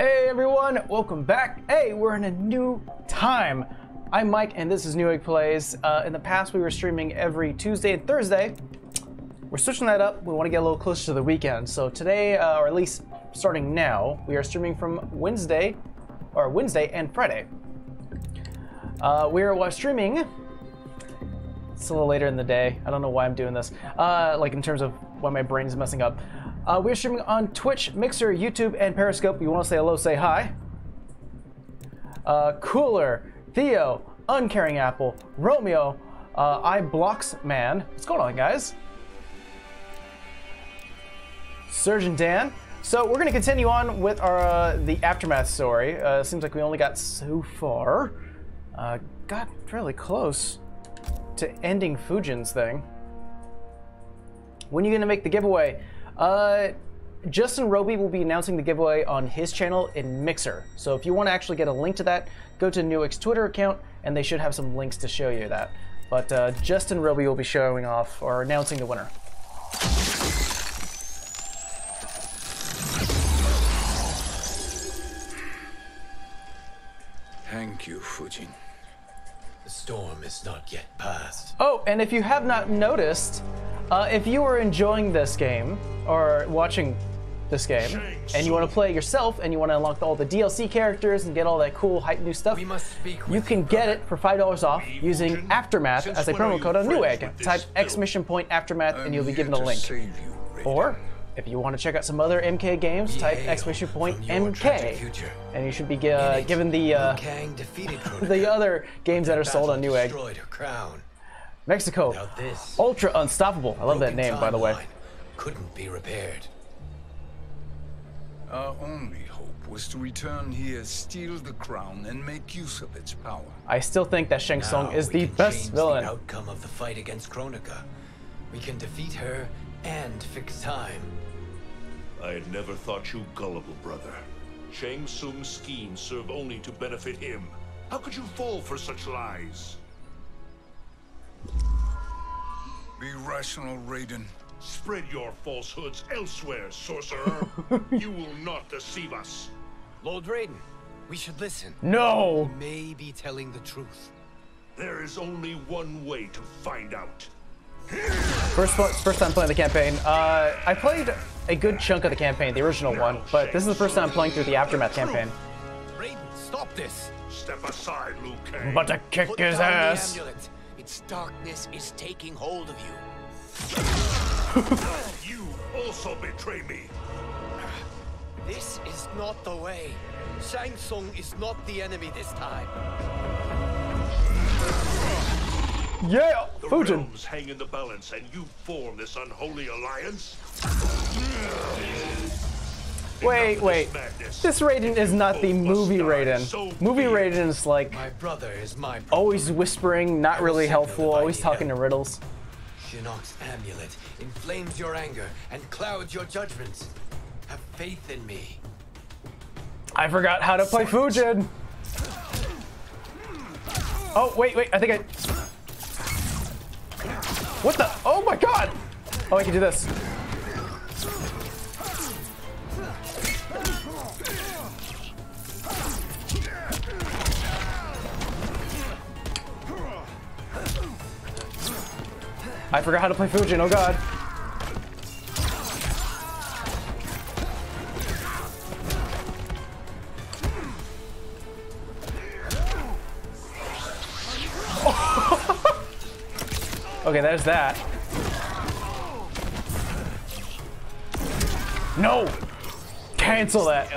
Hey everyone, welcome back. Hey, we're in a new time. I'm Mike and this is Newegg Plays. Uh, in the past we were streaming every Tuesday and Thursday. We're switching that up. We want to get a little closer to the weekend. So today, uh, or at least starting now, we are streaming from Wednesday, or Wednesday and Friday. Uh, we are streaming. It's a little later in the day. I don't know why I'm doing this. Uh, like in terms of why my brain is messing up. Uh, we're streaming on Twitch, Mixer, YouTube, and Periscope. You want to say hello, say hi. Uh, Cooler, Theo, Uncaring Apple, Romeo, uh, I Blocks Man. What's going on, guys? Surgeon Dan. So we're going to continue on with our uh, the aftermath story. Uh, seems like we only got so far. Uh, got fairly close to ending Fujin's thing. When are you going to make the giveaway? Uh, Justin Roby will be announcing the giveaway on his channel in Mixer. So if you want to actually get a link to that, go to Newegg's Twitter account, and they should have some links to show you that. But uh, Justin Roby will be showing off or announcing the winner. Thank you, Fujin. The storm is not yet past. Oh, and if you have not noticed, uh, if you are enjoying this game or watching this game and you want to play it yourself and you want to unlock all the DLC characters and get all that cool hype new stuff, We must speak you can get it for five dollars off using? Aftermath as a promo code on Newegg. Type filth? exclamation point Aftermath and you'll be given a link. Or if you want to check out some other MK games, type hail exclamation point from your tragic MK, and you should be uh, given the uh, Kang defeated Kronika. the other games that are sold on Newegg. Destroyed her crown. Mexico, this, Ultra Unstoppable. I love that name, by the way. Couldn't be repaired. Our only hope was to return here, steal the crown, and make use of its power. I still think that Shang Tsung Now is the best villain. The outcome of the fight against Kronika. We can defeat her and fix time. I had never thought you gullible, brother. Shang Tsung's schemes serve only to benefit him. How could you fall for such lies? Be rational, Raiden. Spread your falsehoods elsewhere, sorcerer. you will not deceive us. Lord Raiden, we should listen. No! You May be telling the truth. There is only one way to find out. First, first time playing the campaign. Uh, I played a good chunk of the campaign, the original one, but this is the first time I'm playing through the Aftermath campaign. Raiden, stop this! Step aside, Luke But I'm to kick Put his down ass. The amulet. Its darkness is taking hold of you. You also betray me. This is not the way. Shang Tsung is not the enemy this time. Yeah, The Fujin. realms hang in the balance, and you form this unholy alliance? Wait, Enough wait. This, madness. Raiden is not the movie die, Raiden. Movie be. Raiden is like My brother is my always whispering, not really helpful, always talking to riddles. Shinnok's amulet inflames your anger and clouds your judgments. Have faith in me. I forgot how to play Fujin. Oh, wait, wait, I think I... What the? Oh my god! Oh, I can do this. I forgot how to play Fujin, oh god. Okay, there's that. No! Cancel that.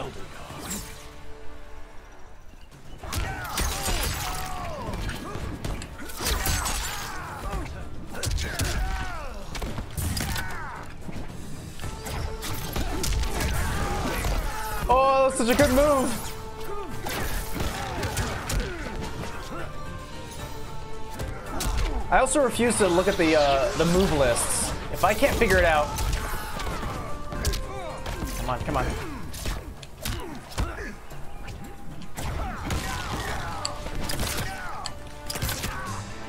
Such a good move. I also refuse to look at the uh, the move lists. If I can't figure it out, come on, come on.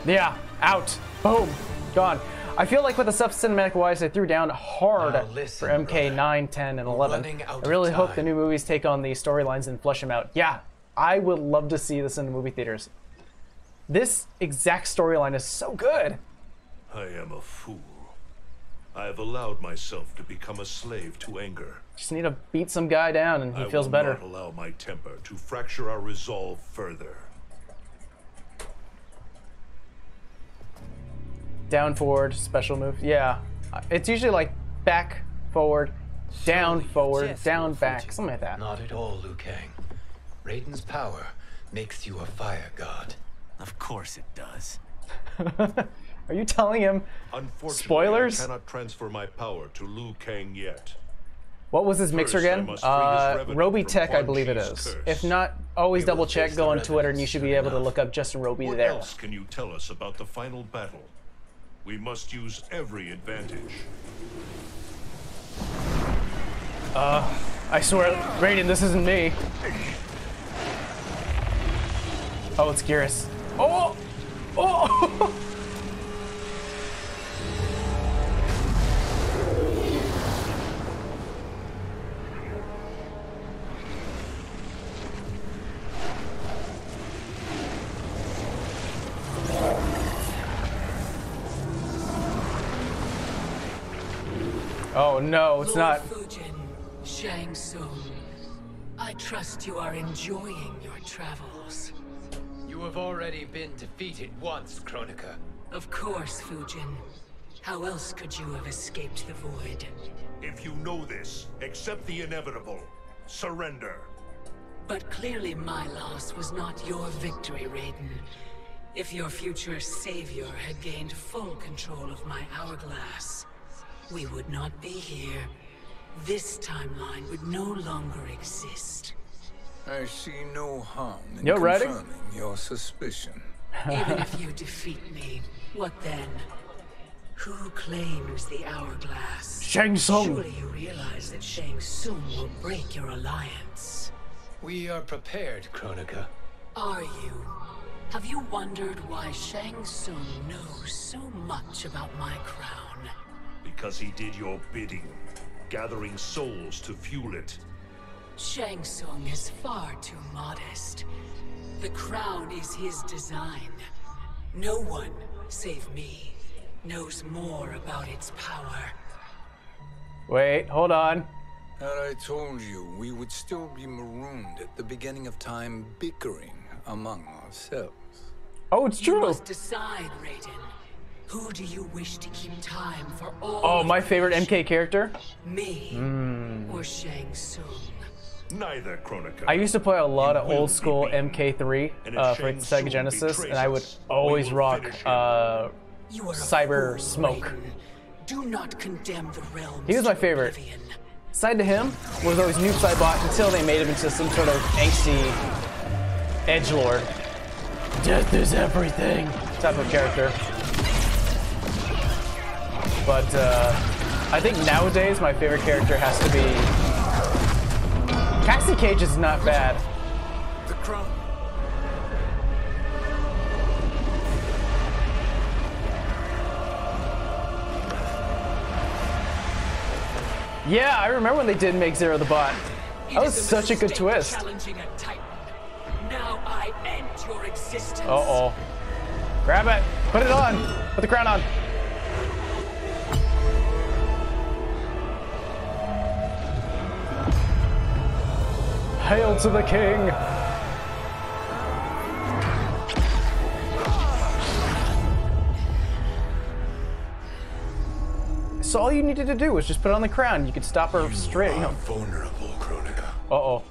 Yeah, out. Boom, gone. I feel like with the stuff cinematic wise, they threw down hard Now listen, for MK brother. 9, 10, and 11. I really hope the new movies take on the storylines and flesh them out. Yeah, I would love to see this in the movie theaters. This exact storyline is so good. I am a fool. I have allowed myself to become a slave to anger. Just need to beat some guy down and he I feels will better. not allow my temper to fracture our resolve further. Down, forward, special move. Yeah, Uh, it's usually like back, forward, down, Surely forward, down, back, Fujin. something like that. Not at all, Liu Kang. Raiden's power makes you a fire god. Of course it does. Are you telling him Unfortunately, Spoilers? I cannot transfer my power to Liu Kang yet. what was his mixer First, I again? must free his Uh, revenue Roby Tech, I believe it is. Curse. If not, always double check. Go on Twitter, and you should be soon able to look up Justin Roby What there. else can you tell us about the final battle? We must use every advantage. Uh, I swear, Raiden, this isn't me. Oh, it's Geras. Oh! Oh! Oh no, it's Lord not. Fujin, Shang Tsung. I trust you are enjoying your travels. You have already been defeated once, Kronika. Of course, Fujin. How else could you have escaped the void? If you know this, accept the inevitable. Surrender. But clearly my loss was not your victory, Raiden. If your future savior had gained full control of my hourglass, we would not be here. This timeline would no longer exist. I see no harm in Yo, Ryder? confirming your suspicion. Even if you defeat me, what then? Who claims the hourglass? Shang Tsung. Surely you realize that Shang Tsung will break your alliance. We are prepared, Kronika. Are you? Have you wondered why Shang Tsung knows so much about my crown? Because he did your bidding, gathering souls to fuel it. Shang Tsung is far too modest. The crown is his design. No one, save me, knows more about its power. Wait, hold on. Had I told you, we would still be marooned at the beginning of time bickering among ourselves. Oh, it's You true. must decide, Raiden. Who do you wish to keep time for all Oh, my favorite MK character. Me Hmm. or Shang Tsung? Neither, Kronika. I used to play a lot You of old school. MK3 uh, for Sega Genesis, and I would always rock uh, You are a Cyber fool, Smoke. Raiden. Do not condemn the realms He was my favorite. oblivion. side to him was always Noob Saibot until they made him into some sort of angsty edge lord. Death is everything type of character. But uh, I think nowadays my favorite character has to be Cassie Cage is not bad. The crown. Yeah, I remember when they did make Zero the Bot. That was such a good twist. Challenging. Now I end your existence. Uh oh. Grab it. Put it on. Put the crown on. Hail to the king. So all you needed to do was just put on the crown. You could stop her straight. You know. vulnerable, Kronika. Uh oh.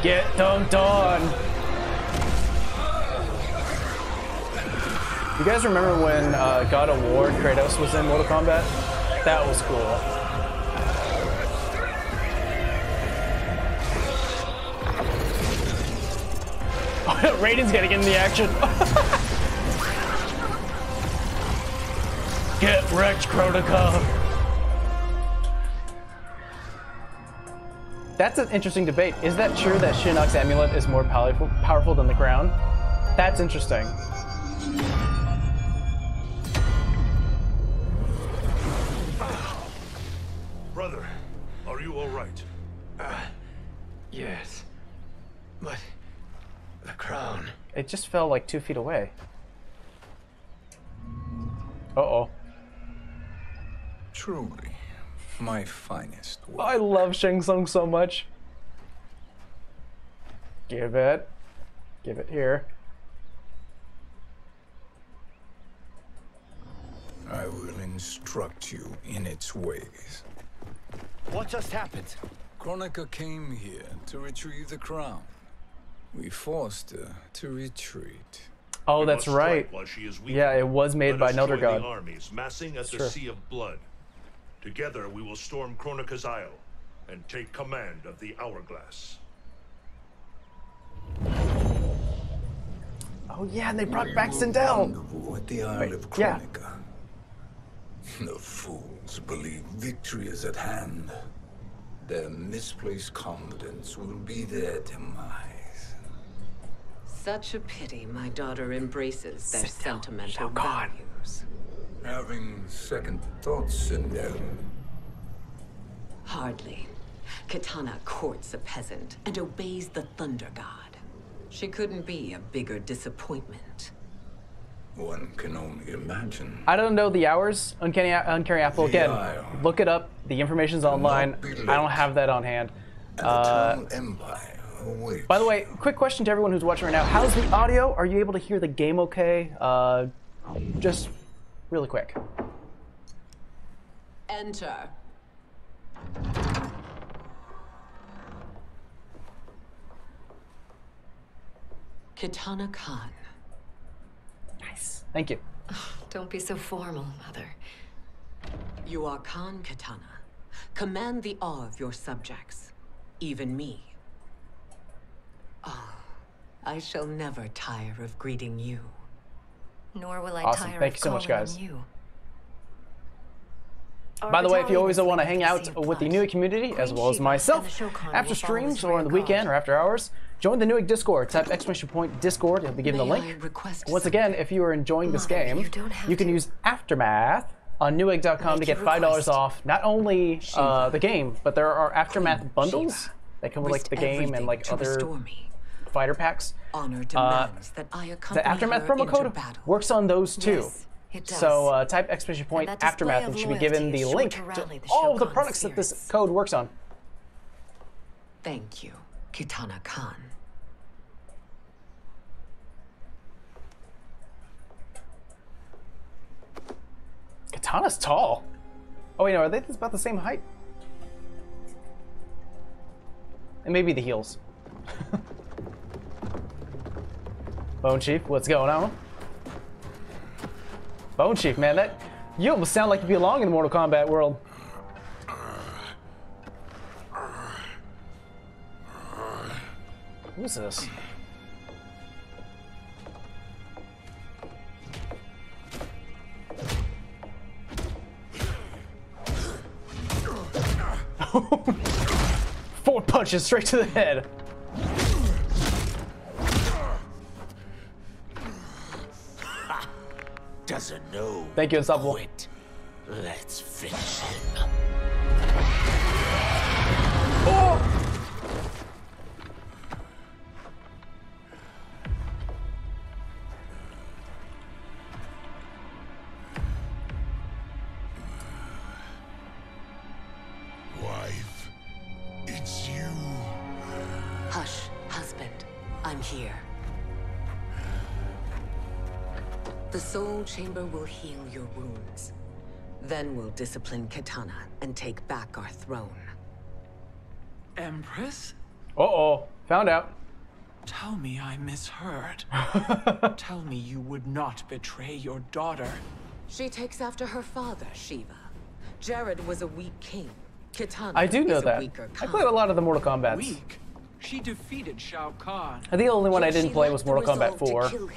Get dunked on. You guys remember when uh, God of War Kratos was in Mortal Kombat? That was cool. Raiden's gonna get in the action. get wrecked, Kronika. That's an interesting debate. Is that true that Shinnok's amulet is more powerful, powerful than the crown? That's interesting. Just fell like two feet away. Uh oh. Truly, my finest work. I love Shang Tsung so much. Give it. Give it here. I will instruct you in its ways. What just happened? Kronika came here to retrieve the crown. We forced her to retreat. Oh, We that's right. She is. Yeah, it was made Let by us another god. Armies massing at the true. Sea of Blood. Together we will storm Kronika's Isle and take command of the Hourglass. Oh yeah, and they brought We back will Sindel. at the Isle of yeah. The fools believe victory is at hand. Their misplaced confidence will be their demise. Such a pity my daughter embraces their sentimental Shao Kahn. values. Having second thoughts, in Sindel. Hardly. Kitana courts a peasant and obeys the Thunder God. She couldn't be a bigger disappointment. One can only imagine. I don't know the hours. Uncanny, Uncanny Apple. The Again, Isle. look it up. The information's online. I don't have that on hand. An Uh, eternal empire awaits. by the way, quick question to everyone who's watching right now: How's the audio? Are you able to hear the game okay? Uh, just really quick. Enter. Kitana Khan. Nice. Thank you. Don't be so formal, Mother. You are Khan Kitana. Command the awe of your subjects, even me. Ah, I shall never tire of greeting you. Nor will I Awesome. tire Thank of you Thank you so much, calling guys. on you. By the way, if you always want to hang out the with the Blood. Newegg community, as well as myself, and the Shokan after streams or on the weekend or after hours, join the Newegg Discord. Type exclamation point Discord. It'll be given the May I link. request Once again, if you are enjoying this game, you don't can to. use Aftermath on Newegg.com to get five dollars off not only uh, the game, but there are Aftermath bundles Sheeva. that come with like the game and like other restore me. Fighter packs. Honor demands that I accompany The Aftermath promo code works on those too. Yes. So uh, type exclamation point Aftermath and should be given the link to to the all of the products that this code works on. Thank you, Kitana Khan. Kitana's tall. Oh wait, no, are they about the same height? And maybe the heels. Bone Chief, what's going on? Bone Chief, man, that you almost sound like you belong in the Mortal Kombat world. Who's this? Four punches straight to the head. Doesn't know. Thank you, Unstoppable. Quit. Let's finish him. Chamber will heal your wounds. Then we'll discipline Kitana and take back our throne. Empress? Uh oh, found out. Tell me I misheard. Tell me you would not betray your daughter. She takes after her father, Sheeva. Jerrod was a weak king. Kitana I do know is that. I played a lot of the Mortal Kombat. Weak. She defeated Shao Kahn. I think the only one I didn't play was Mortal Kombat resolve to 4.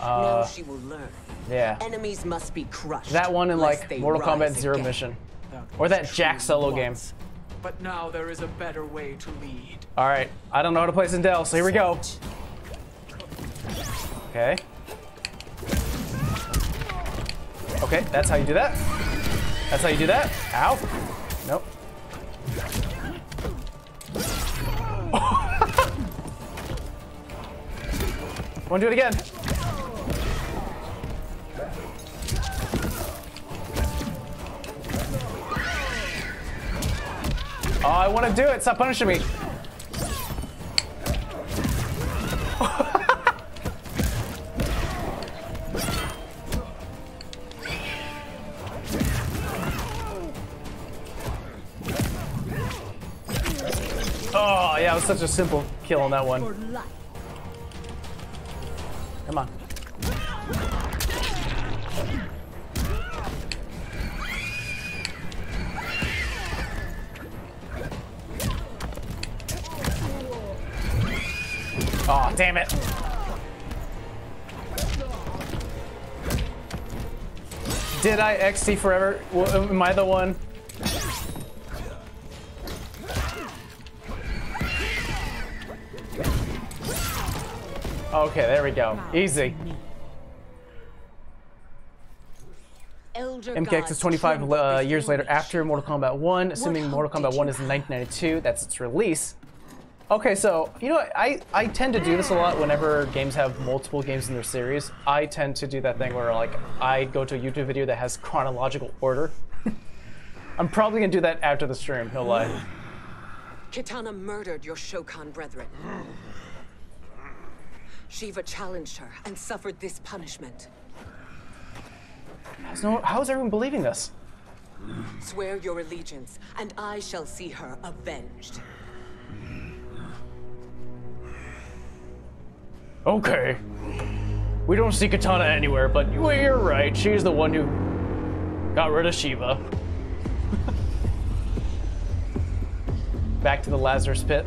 Uh, now she will learn. Yeah. Enemies must be crushed. That one in like Mortal Kombat Zero again. Mission. Or that Jax solo game. but now there is a better way to lead. All right, I don't know how to play Sindel, so here we go. Okay. Okay, that's how you do that. That's how you do that. Ow. Nope. Want to do it again? Oh, I want to do it. Stop punishing me. Oh, yeah, it was such a simple kill on that one. Damn it. Did I XT forever? Am I the one? Okay, there we go. Easy. MKX is 25 uh, years later after Mortal Kombat 1, assuming Mortal Kombat 1 is in 1992. That's its release. Okay, so, you know, I, I tend to do this a lot whenever games have multiple games in their series. I tend to do that thing where, like, I go to a YouTube video that has chronological order. I'm probably gonna do that after the stream, no lie. Kitana murdered your Shokan brethren. Sheeva challenged her and suffered this punishment. How's, no, how is everyone believing this? Swear your allegiance, and I shall see her avenged. Okay. We don't see Kitana anywhere, but you're right. She's the one who got rid of Sheeva. Back to the Lazarus pit.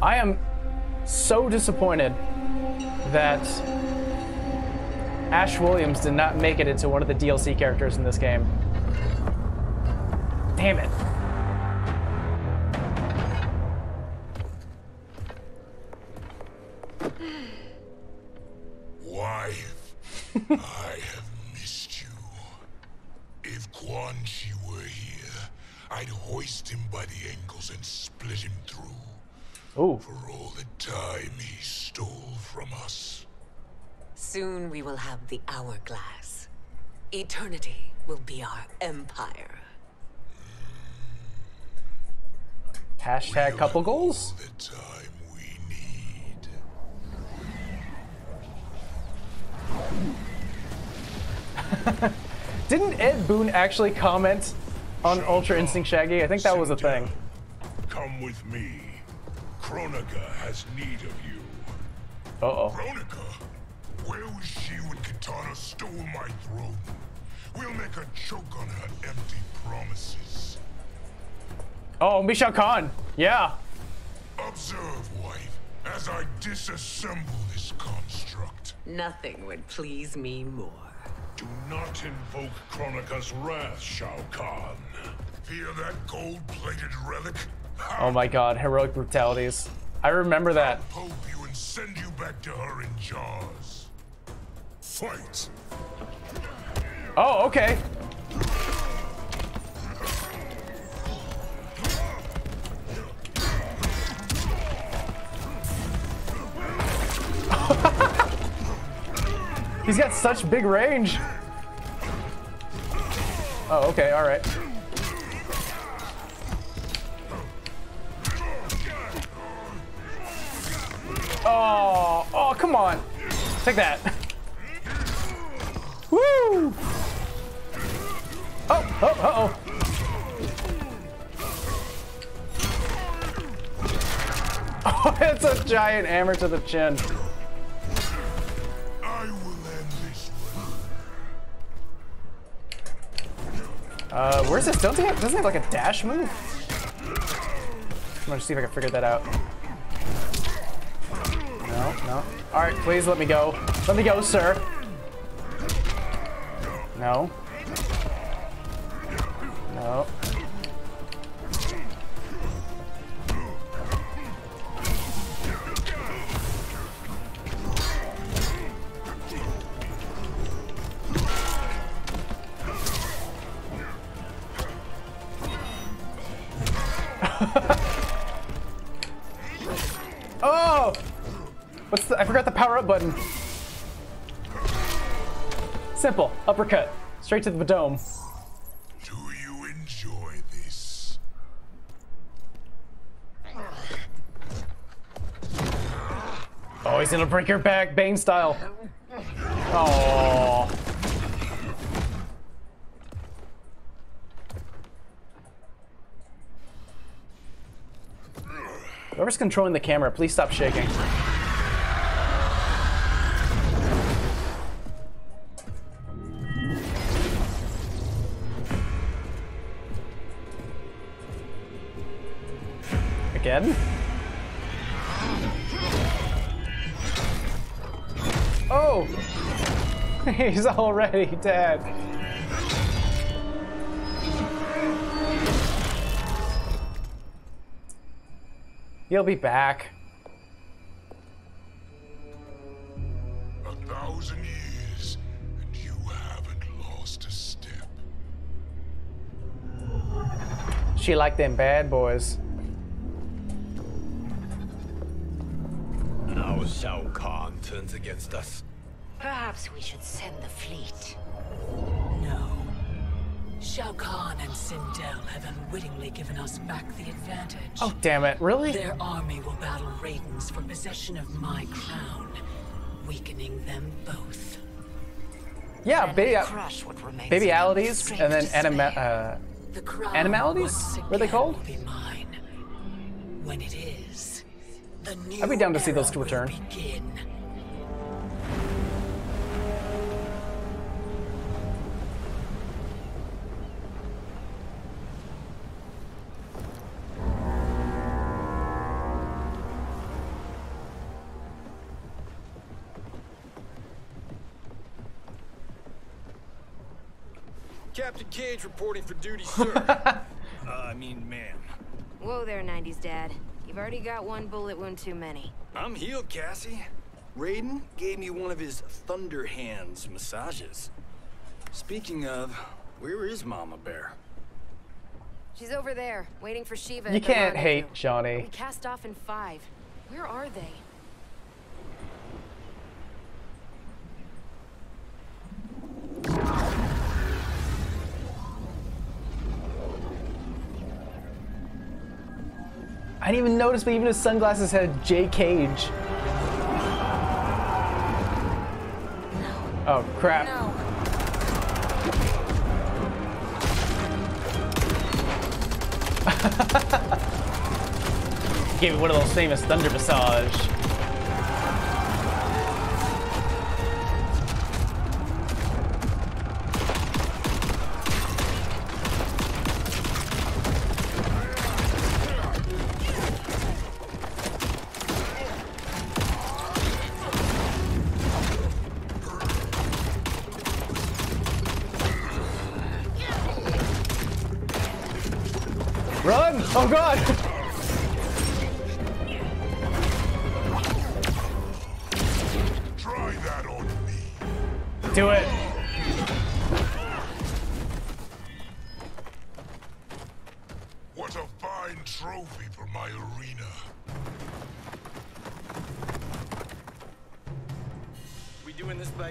I am so disappointed that Ash Williams did not make it into one of the DLC characters in this game. Damn it. Wife, I have missed you. If Quan Chi were here, I'd hoist him by the ankles and split him through. Ooh. For all the time he stole from us. Soon we will have the hourglass. Eternity will be our empire. Hashtag couple goals. The time we need. Didn't Ed Boon actually comment on Ultra Instinct Shaggy? I think that was a thing. Come with me. Kronika has need of you. Uh-oh. Kronika? Where was she when Kitana stole my throne? We'll make her choke on her empty promises. Oh, Misha Khan. Yeah. Observe, wife, as I disassemble this construct. Nothing would please me more. Do not invoke Kronika's wrath, Shao Kahn. Fear that gold-plated relic? Oh my god, heroic brutalities. I remember that. Pope you and send you back to her in jars. Fight! Oh, okay. He's got such big range. Oh, okay, all right. Oh, oh, come on. Take that. Woo! Oh, oh, uh-oh. Oh, it's a giant hammer to the chin. Uh, where's this? Don't he have, doesn't he have like a dash move? I'm gonna see if I can figure that out. No, no. Alright, please let me go. Let me go, sir. No. No. Power up button. Simple. Uppercut. Straight to the dome. Do you enjoy this? Oh, he's gonna break your back, Bane style. Oh. Whoever's controlling the camera, please stop shaking. He's already dead. He'll be back. A thousand years, and you haven't lost a step. She like them bad boys. Now Shao Kahn turns against us. Perhaps we should send the fleet. No. Shao Kahn and Sindel have unwittingly given us back the advantage. Oh, damn it. Really? Their army will battle Raidens for possession of my crown, weakening them both. Yeah, Then baby, we crush what remains babyalities, of and then anima- uh, The crown animalities? What are they called? will be mine. When it is, the new I'd be down to see those two return. Begin. Captain Cage reporting for duty, sir. uh, I mean, ma'am. Whoa there, 90s dad. You've already got one bullet wound too many. I'm healed, Cassie. Raiden gave me one of his Thunder Hands massages. Speaking of, where is Mama Bear? She's over there, waiting for Sheeva. You can't hate Johnny. We cast off in five. Where are they? I didn't even notice, but even his sunglasses had J Cage. Oh crap. No. Gave me one of those famous thunder massage.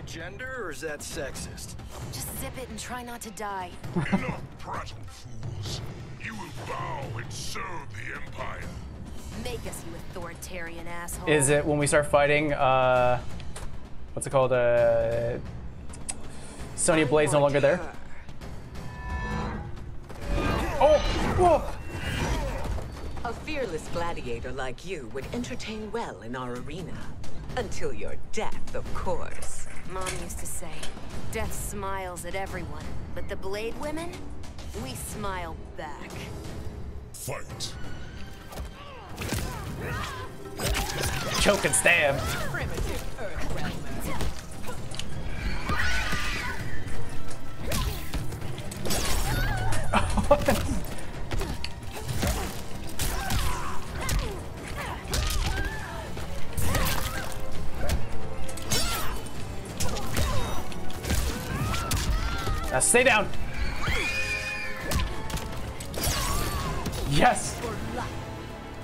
Gender, or is that sexist? Just zip it and try not to die. Enough prattle, fools. You will bow and serve the Empire. Make us, you authoritarian asshole. Is it when we start fighting, uh, what's it called, uh, Sonya Blade's no longer there? Oh! Whoa! A fearless gladiator like you would entertain well in our arena. Until your death, of course. Mom used to say, death smiles at everyone, but the Blade Women, we smile back. Fight. Choke and stab. Now stay down. Yes.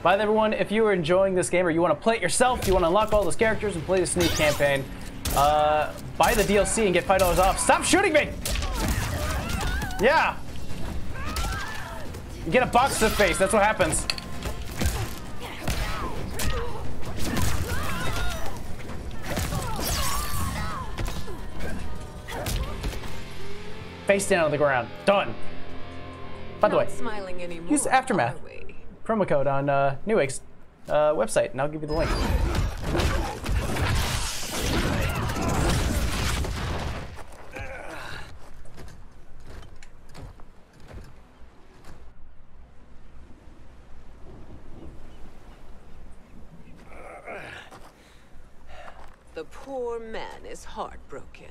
By the everyone, if you are enjoying this game or you want to play it yourself, you want to unlock all those characters and play the sneak campaign, uh, buy the DLC and get $5 off. Stop shooting me! Yeah! You get a box to the face, that's what happens. Face down on the ground. Done. By the way, smiling anymore. use Aftermath promo code on uh, Newegg's uh, website, and I'll give you the link. The poor man is heartbroken.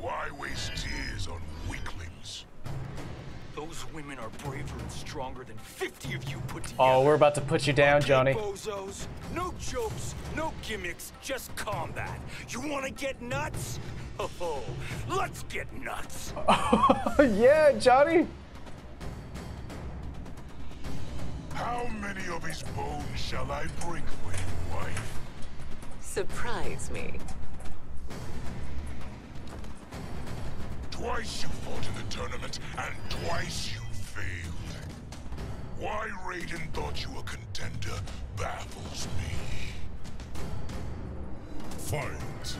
Why waste tears on weaklings? Those women are braver and stronger than 50 of you put oh, together. Oh, we're about to put you down, Johnny. Bozos, no jokes, no gimmicks, just combat. You want to get nuts? Oh, let's get nuts. yeah, Johnny. How many of his bones shall I break for you, wife? Surprise me. Twice you fought in the tournament, and twice you failed. Why Raiden thought you a contender baffles me. Fight.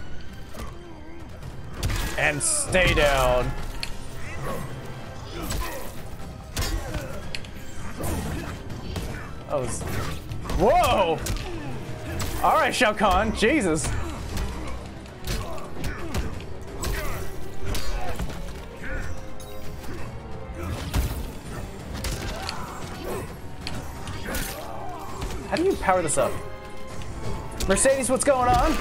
And stay down. Oh, this- whoa! All right, Shao Kahn, Jesus. Power this up? Mercedes, what's going on?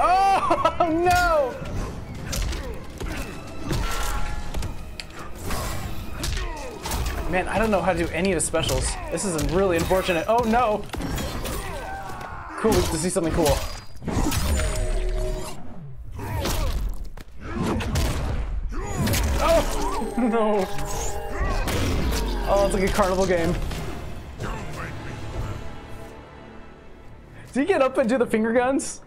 Oh no! Man, I don't know how to do any of the specials. This is really unfortunate. Oh no! Cool, to see something cool. It's like a carnival game. Do you get up and do the finger guns?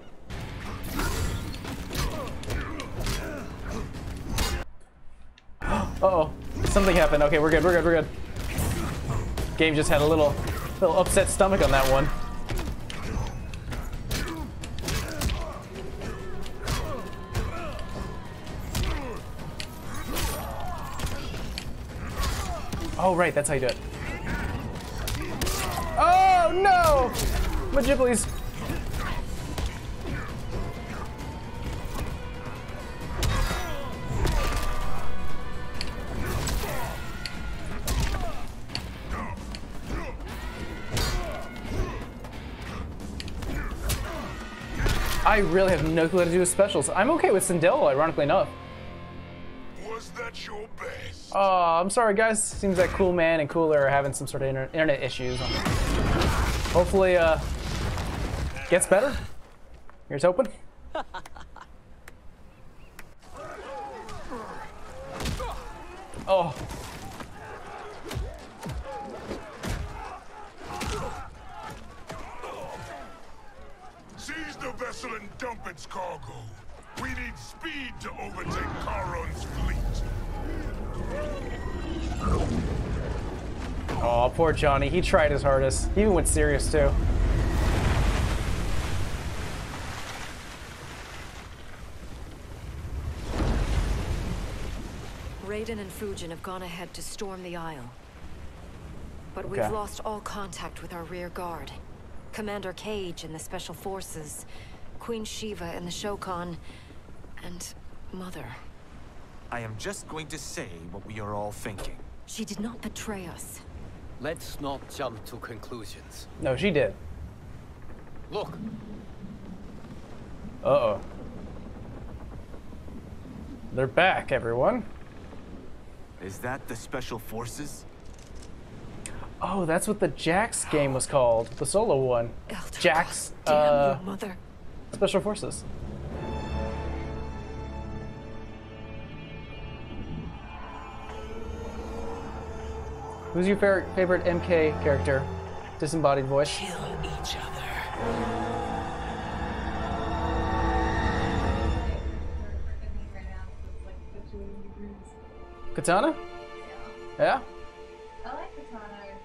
Uh oh, something happened. Okay, we're good. We're good. We're good. Game just had a little, little upset stomach on that one. Oh right, that's how you do it. Oh no! Majiblies. I really have no clue how to do with specials. I'm okay with Sindel, ironically enough. Was that your best? Oh, I'm sorry, guys. Seems that Cool Man and Cooler are having some sort of inter internet issues. Hopefully, uh, gets better. Here's hoping. Oh. Seize the vessel and dump its cargo. We need speed to overtake Charon's fleet. Oh, poor Johnny. He tried his hardest. He even went serious, too. Raiden and Fujin have gone ahead to storm the Isle. But we've Okay. lost all contact with our rear guard. Commander Cage and the Special Forces, Queen Sheeva and the Shokan, and Mother. I am just going to say what we are all thinking. She did not betray us. Let's not jump to conclusions. No, she did. Look, Uh-oh. They're back, everyone. Is that the Special Forces? Oh, that's what the Jax game was called, the solo one. Jax Damn uh, mother. Special Forces. Who's your favorite favorite MK character? Disembodied voice. Kill each other. Kitana? Yeah. I like Kitana and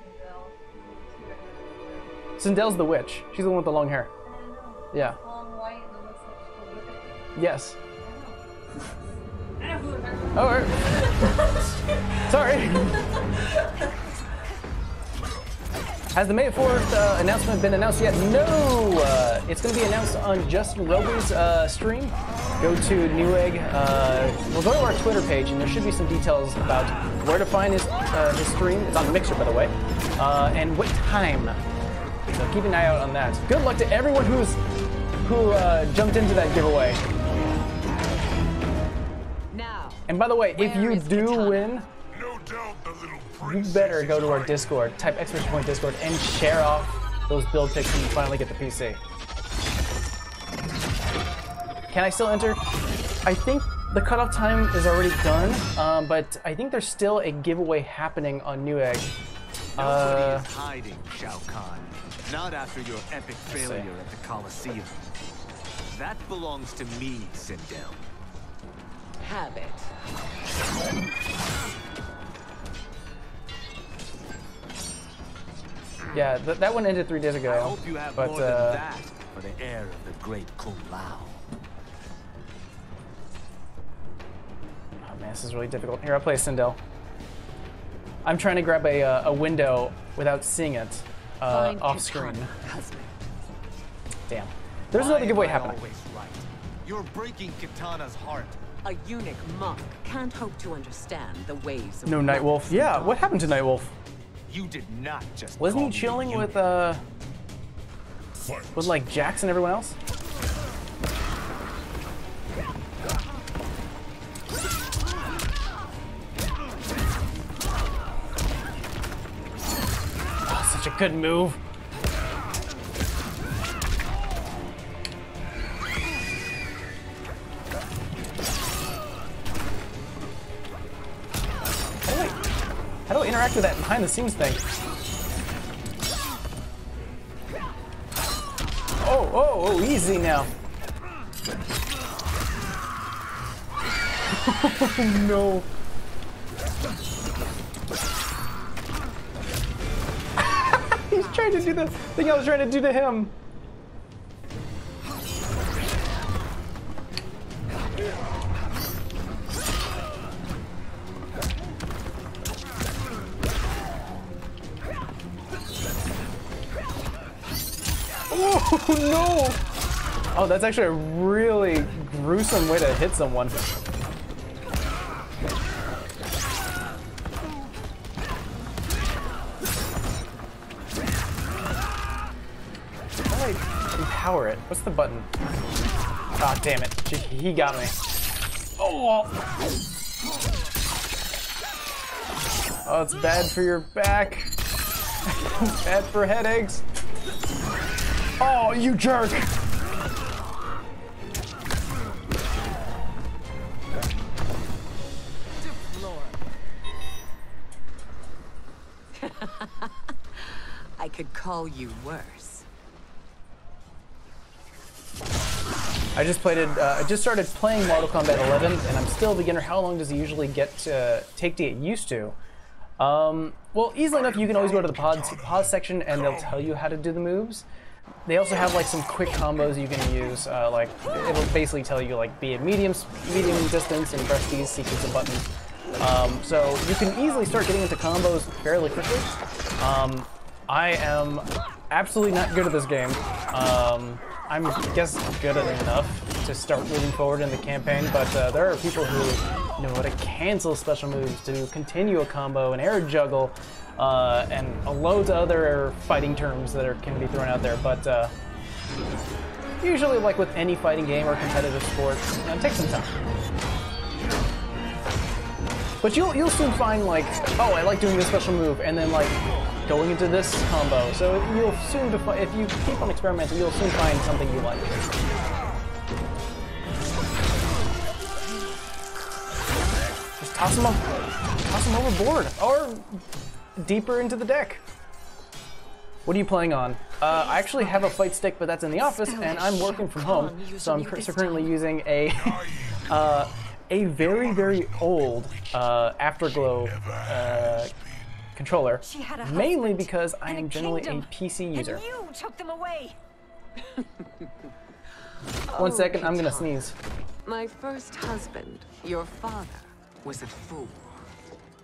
Sindel. Sindel's the witch. She's the one with the long hair. Yeah. Long white and looks like she's a wizard. Yes. Oh, er- sorry. Has the May 4th uh, announcement been announced yet? No! Uh, it's going to be announced on Justin Roby's uh, stream. Go to Newegg. Uh, we'll go to our Twitter page, and there should be some details about where to find his, uh, his stream. It's on the Mixer, by the way. Uh, and what time. So keep an eye out on that. Good luck to everyone who's who jumped into that giveaway. Now, And by the way, if you do win, you better go to our Discord, type exclamation point Discord, and share off those build picks when you finally get the PC. Can I still enter? I think the cutoff time is already done, um, but I think there's still a giveaway happening on Newegg. Nobody Uh, is hiding, Shao Kahn. Not after your epic failure at the Colosseum. That belongs to me, Sindel. Have it. yeah, th that one ended three days ago. I hope you have but more uh, than that for the heir of the great Kung Lao. Oh man, this is really difficult. Here, I'll play Sindel. I'm trying to grab a, uh, a window without seeing it uh, off screen. Damn. There's Why another giveaway am I happening. right? You're breaking Kitana's heart. A eunuch monk can't hope to understand the ways of No Nightwolf. Yeah, what happened to Nightwolf? You did not just Wasn't call he chilling with uh with like Jax and everyone else? Oh, such a good move. Behind the scenes thing? Oh, oh, oh, easy now. oh, no. He's trying to do the thing I was trying to do to him. Oh no! Oh, that's actually a really gruesome way to hit someone. How do I empower it? What's the button? Ah, damn it. He got me. Oh! Oh, it's bad for your back. bad for headaches. Oh, you jerk! I could call you worse. I just played it. Uh, I just started playing Mortal Kombat 11, and I'm still a beginner. How long does it usually get to take to get used to? Um, well, easily enough, you can always go to the pause, pause section, and they'll tell you how to do the moves. They also have like some quick combos you can use. Uh, like it'll basically tell you like be at medium, medium distance, and press these sequence of buttons. Um, so you can easily start getting into combos fairly quickly. Um, I am absolutely not good at this game. Um, I'm guess good enough to start moving forward in the campaign, but uh, there are people who know how to cancel special moves, to continue a combo, and air juggle, uh, and a loads of other fighting terms that are, can be thrown out there. But uh, usually, like with any fighting game or competitive sport, you know, take some time. But you'll you'll soon find like, oh, I like doing this special move, and then like going into this combo. So you'll soon if you keep on experimenting, you'll soon find something you like. Just toss them up, toss them overboard, or deeper into the deck. What are you playing on? Uh, I actually have a fight stick, but that's in the office, and I'm working from home, so I'm cur- currently using a uh, a very very old uh, Afterglow uh, controller, She had a mainly because I am generally a PC user. And you took them away. One Oh, second, I'm gonna sneeze. My first husband, your father, was a fool.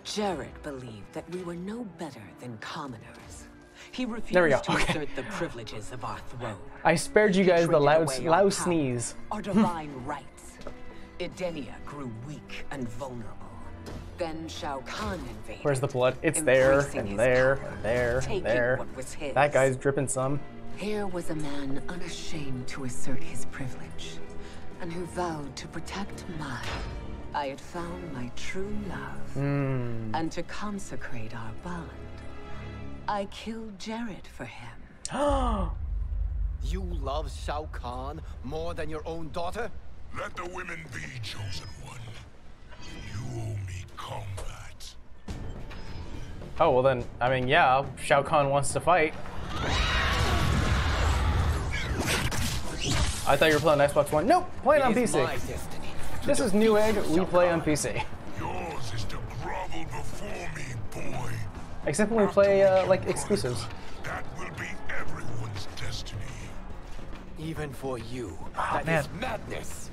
Jerrod believed that we were no better than commoners. He refused to okay. assert the privileges of our throne. I spared you guys the loud loud sneeze. Our divine rights. Edenia grew weak and vulnerable. Then Shao Kahn invaded. Where's the blood? It's there, and there, and there, and there. what was his. That guy's dripping some. Here was a man unashamed to assert his privilege, and who vowed to protect mine. I had found my true love, Hmm. and to consecrate our bond, I killed Jerrod for him. You love Shao Kahn more than your own daughter? Let the women be, chosen one. You owe me combat. Oh well then, I mean yeah, Shao Kahn wants to fight. I thought you were playing Xbox One. Nope, playing on It is PC. My destiny. This is Newegg. We play on PC. Yours is to grovel before me, boy. Except when we play uh, like exclusives. That will be everyone's destiny. Even for you, Oh, that man. is madness.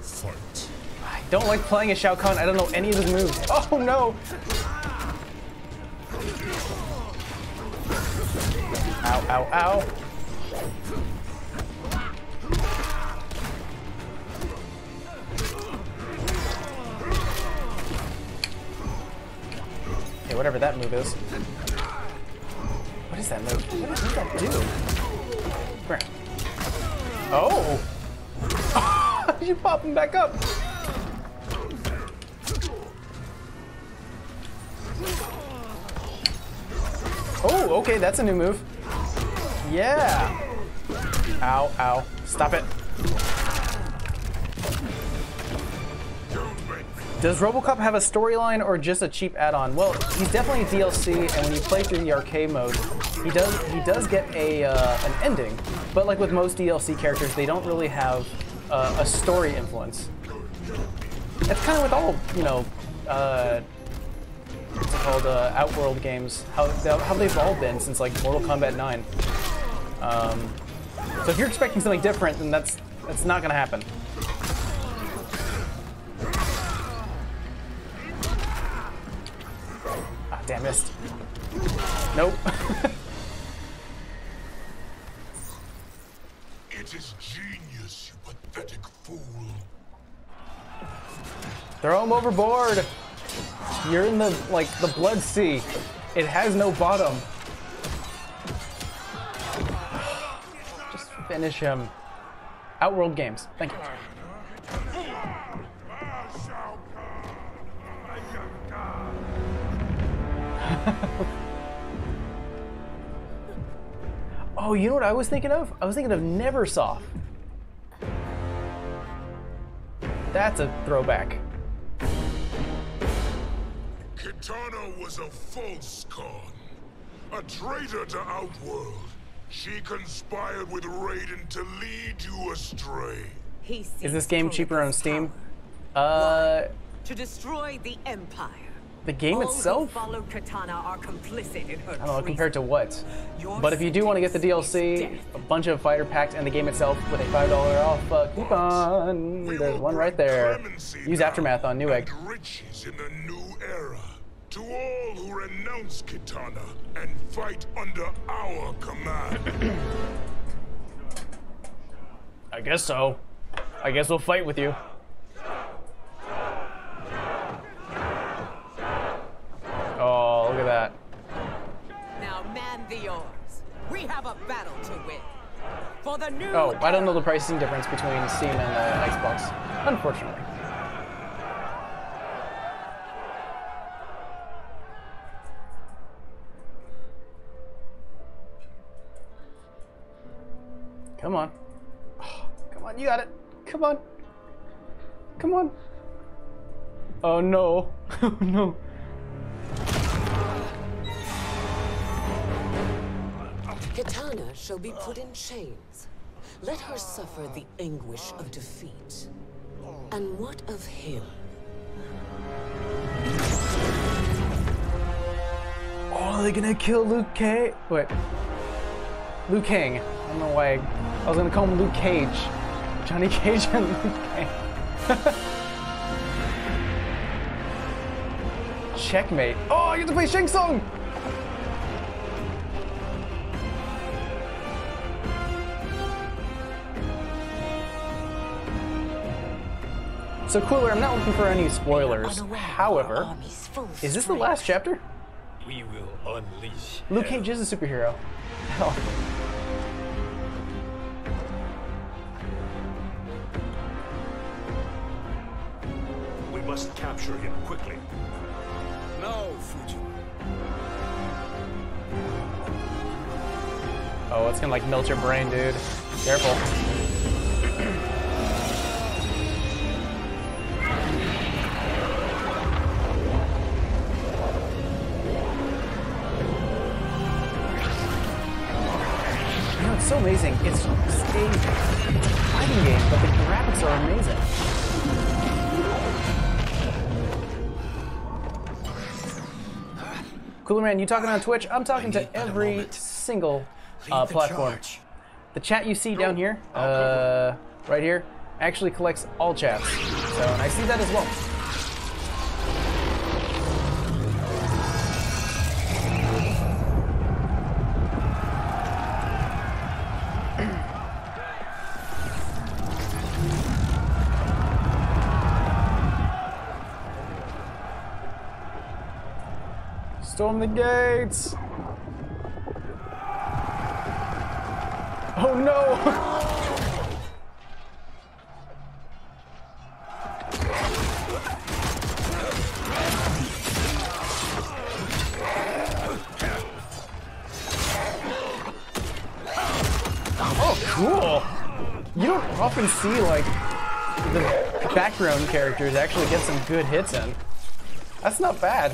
Fight. I don't like playing as Shao Kahn. I don't know any of his moves. Oh no! Ow, ow, ow. Okay, whatever that move is. What is that move? What does that do? Come here. Oh! you pop him back up. Oh, okay, that's a new move. Yeah. Ow, ow. Stop it. Does RoboCop have a storyline or just a cheap add-on? Well, he's definitely a DLC, and when you play through the arcade mode, he does he does get a uh, an ending. But like with most DLC characters, they don't really have uh, a story influence. That's kind of with all you know, uh, what's it called uh, Outworld games. How how they've all been since like Mortal Kombat 9. Um, so if you're expecting something different, then that's that's not gonna happen. Missed. Nope. It is genius, you pathetic fool. Throw him overboard. You're in the like the blood sea. It has no bottom. Just finish him. Outworld games. Thank you. oh, you know what I was thinking of? I was thinking of Neversoft. That's a throwback. Kitana was a false Khan, a traitor to Outworld. She conspired with Raiden to lead you astray. Is this game cheaper on Steam? Uh, to destroy the Empire. The game All itself? followed Kitana are complicit in her I don't know, compared to what? Your But if you do want to get the DLC, a bunch of fighter packs, and the game itself with a $5 off uh, coupon, there's one right there. Use Aftermath on Newegg. Riches in the new era. To all who renounce Kitana and fight under our command. I guess so. I guess we'll fight with you. that. Now man the oars. We have a battle to win. For the new Oh, I don't know the pricing difference between Steam and uh, Xbox, unfortunately. Come on. Oh, come on, you got it. Come on. Come on. Oh no. Oh, no. Kitana shall be put in chains. Let her suffer the anguish of defeat. And what of him? Oh, are they gonna kill Luke Cage? Wait. Luke Kang. I don't know why. I was gonna call him Luke Cage. Johnny Cage and Luke Kang. Checkmate. Oh, I get to play Shang Tsung! So cooler, I'm not looking for any spoilers. However, is this the last chapter? We will unleash. Luke Cage is a superhero. Hell. We must capture him quickly. No, Fuji. Oh, it's gonna like melt your brain, dude. Careful. Cooler Man, you talking on Twitch? I'm talking to every single uh, platform. charge. The chat you see down here, uh, right here, actually collects all chats. So, and I see that as well. Storm the gates! Oh no! Oh, cool! You don't often see, like, the background characters actually get some good hits in. That's not bad.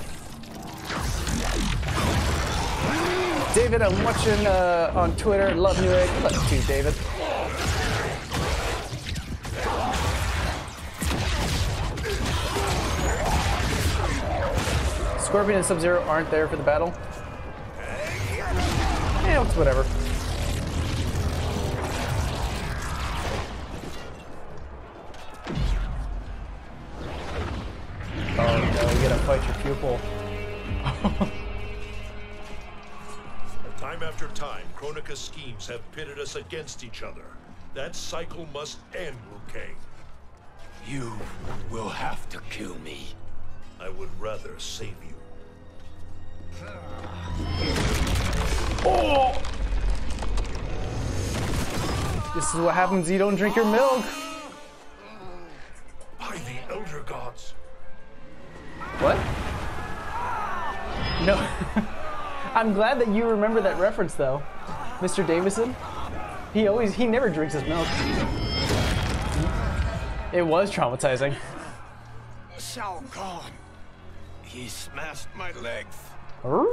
David, I'm watching uh, on Twitter. Love Newegg. Love you David. Scorpion and Sub-Zero aren't there for the battle. Yeah, it's whatever. Time, Kronika's schemes have pitted us against each other. That cycle must end, Liu Kang. You will have to kill me. I would rather save you. Oh! This is what happens when you don't drink your milk. By the Elder Gods. What? No. I'm glad that you remember that reference though. Mr. Davison. He always he never drinks his milk. It was traumatizing. Shao Kahn. He smashed my legs. Huh?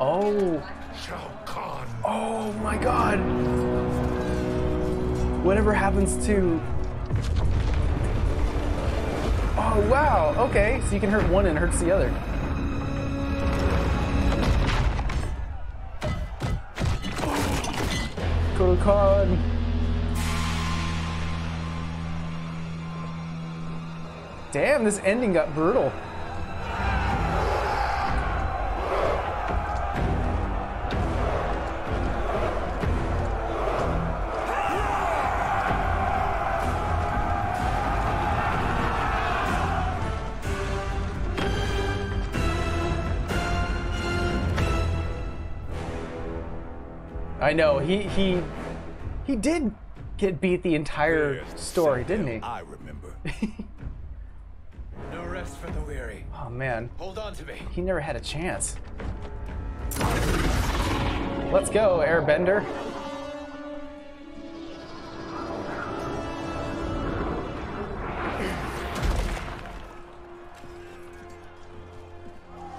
Oh. Shao Kahn. Oh my god. Whatever happens to Oh wow, okay. So you can hurt one and it hurts the other. Kotal Khan. Damn, this ending got brutal. I know he he he did get beat the entire story, didn't he? I remember. no rest for the weary. Oh man. Hold on to me. He never had a chance. Let's go, Airbender.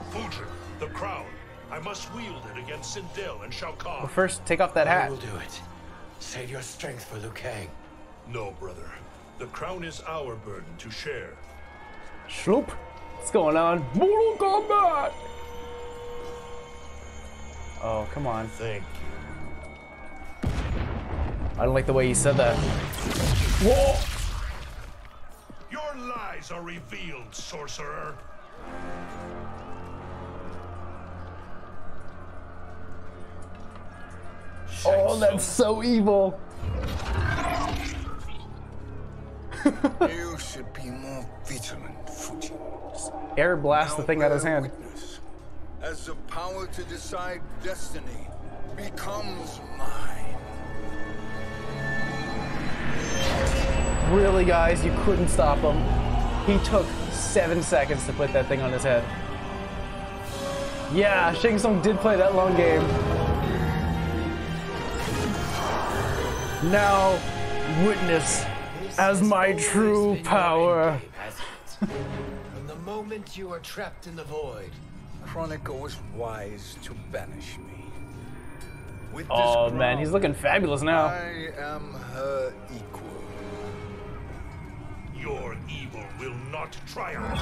Fujin, the crown. I must wield it against Sindel and Shao Kahn. Well, first, take off that hat. I will do it. Save your strength for Liu Kang. No, brother. The crown is our burden to share. Shloop. What's going on? Mortal Kombat! Oh, come on. Thank you. I don't like the way you said that. Whoa! Your lies are revealed, sorcerer. Oh, that's so evil. you should be more vigilant, Fujin. Air blast the thing out of his hand. As the power to decide destiny becomes mine. Really, guys, you couldn't stop him. He took seven seconds to put that thing on his head. Yeah, Shang Tsung did play that long game. Now, witness as my true power. From the moment you are trapped in the void, Kronika was wise to banish me. With this Oh man, he's looking fabulous now. I am her equal. Your evil will not triumph.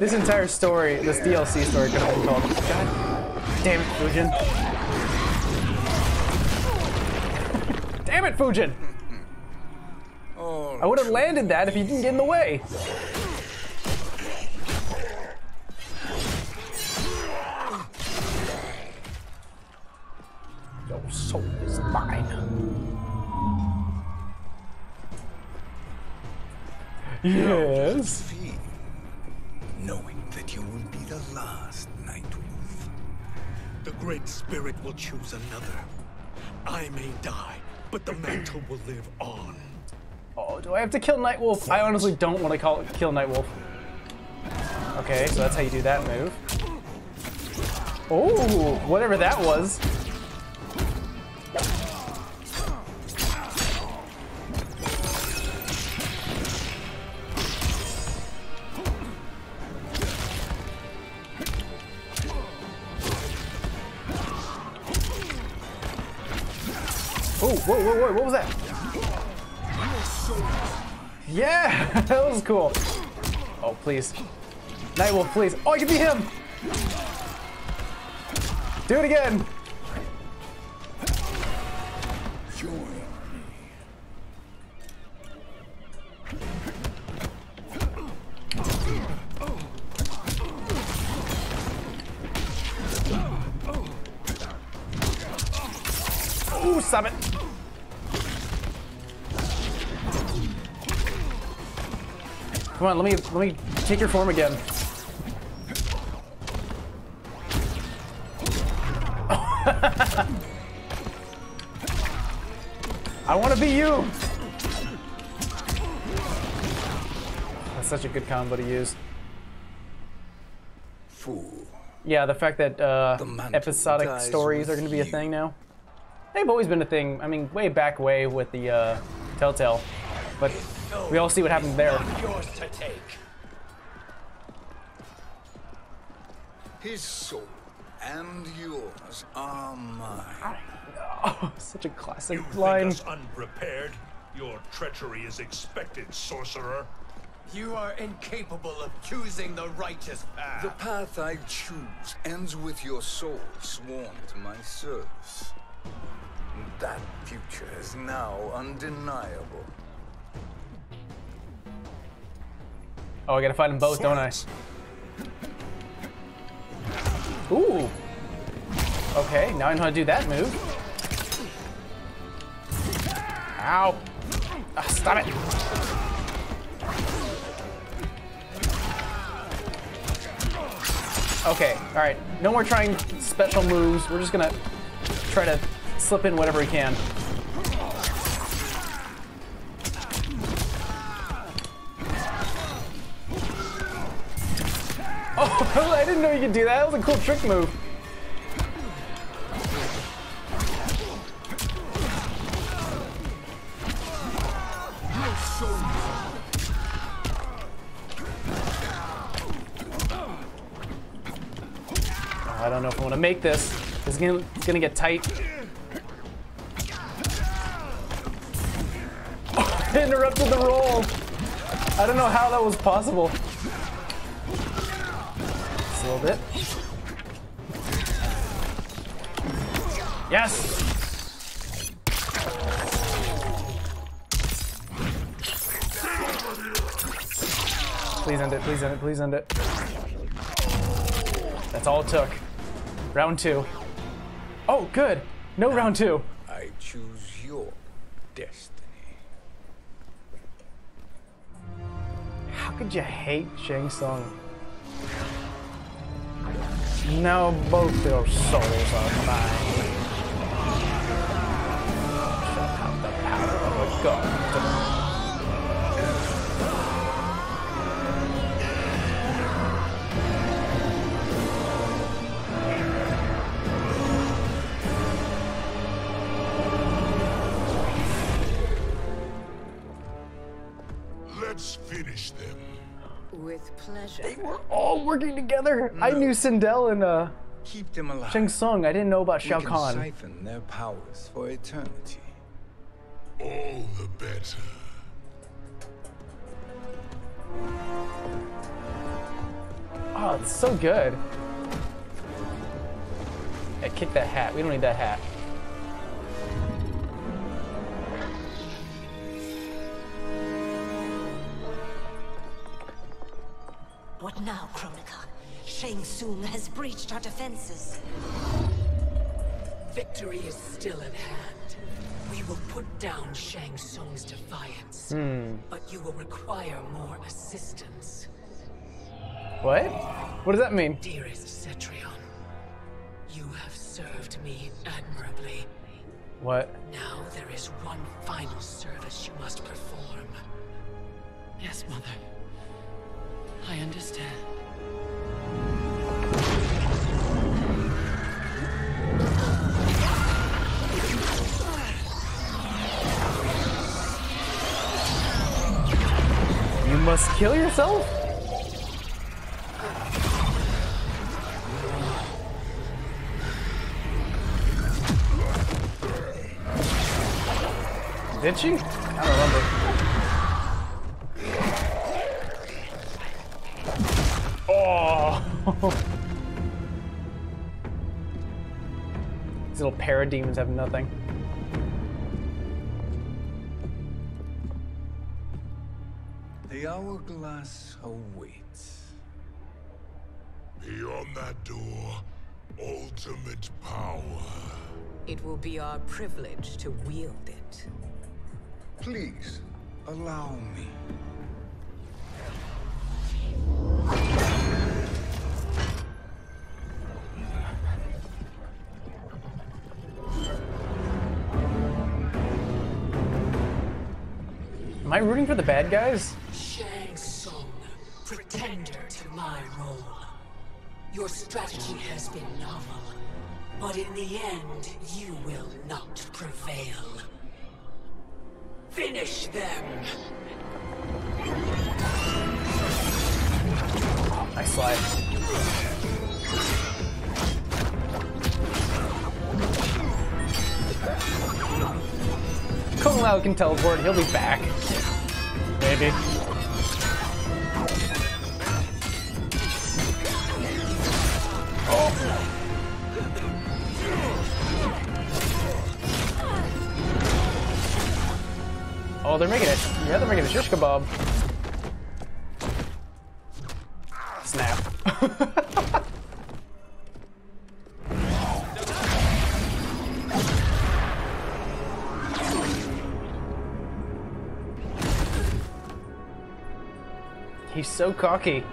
This entire story, this DLC story could have been called. God damn it, Fujin. damn it, Fujin! I would have landed that if you didn't get in the way. Your soul is mine. Yes. The Great Spirit will choose another. I may die, but the mantle will live on. Oh, do I have to kill Nightwolf? I honestly don't want to call it, kill Nightwolf. Okay, so that's how you do that move. Oh, whatever that was. Whoa, whoa, whoa, what was that? Yeah, that was cool. Oh, please. Nightwolf, please. Oh, I can be him! Do it again! Ooh, stop it! Come on, let me let me take your form again. I want to be you. That's such a good combo to use. Fool. Yeah, the fact that uh, mantle episodic stories are going to be a thing now. They've always been a thing. I mean, way back way with the uh, Telltale, but we all see what happened there. yours to take. His soul and yours are mine. Oh, such a classic You line. think us unprepared? Your treachery is expected, sorcerer. You are incapable of choosing the righteous path. The path I choose ends with your soul sworn to my service. That future is now undeniable. Oh, I gotta fight them both, don't I? Ooh. Okay, now I know how to do that move. Ow. Ah, stop it. Okay, alright. No more trying special moves. We're just gonna try to slip in whatever we can. Oh, I didn't know you could do that. That was a cool trick move. Oh, I don't know if I want to make this. It's gonna, it's gonna get tight. Oh, interrupted the roll. I don't know how that was possible. A little bit. Yes! Please end it, please end it, please end it. That's all it took. Round two. Oh, good. No round two. I choose your destiny. How could you hate Shang Tsung? Now both your souls are mine. Shall have the power of a god. With pleasure. They were all working together. I knew Sindel and uh, Keep them alive. Shang Tsung. I didn't know about We Shao Kahn. siphon their powers for eternity. All the better. Oh, it's so good. Hey, kick that hat. We don't need that hat. What now, Kronika? Shang Tsung has breached our defenses. Victory is still at hand. We will put down Shang Tsung's defiance. Hmm. But you will require more assistance. What? What does that mean? Dearest Cetrion, you have served me admirably. What? Now there is one final service you must perform. Yes, Mother. I understand. You must kill yourself? Did she? I don't remember. Oh! These little parademons have nothing. The hourglass awaits. Beyond that door, ultimate power. It will be our privilege to wield it. Please, allow me. Am I rooting for the bad guys? Shang Tsung, pretender to my role. Your strategy has been novel, but in the end, you will not prevail. Finish them! Nice slide. Kung Lao can teleport. He'll be back. Maybe. Oh, they're making it. Yeah, they're making a shish kebab. Snap. so cocky.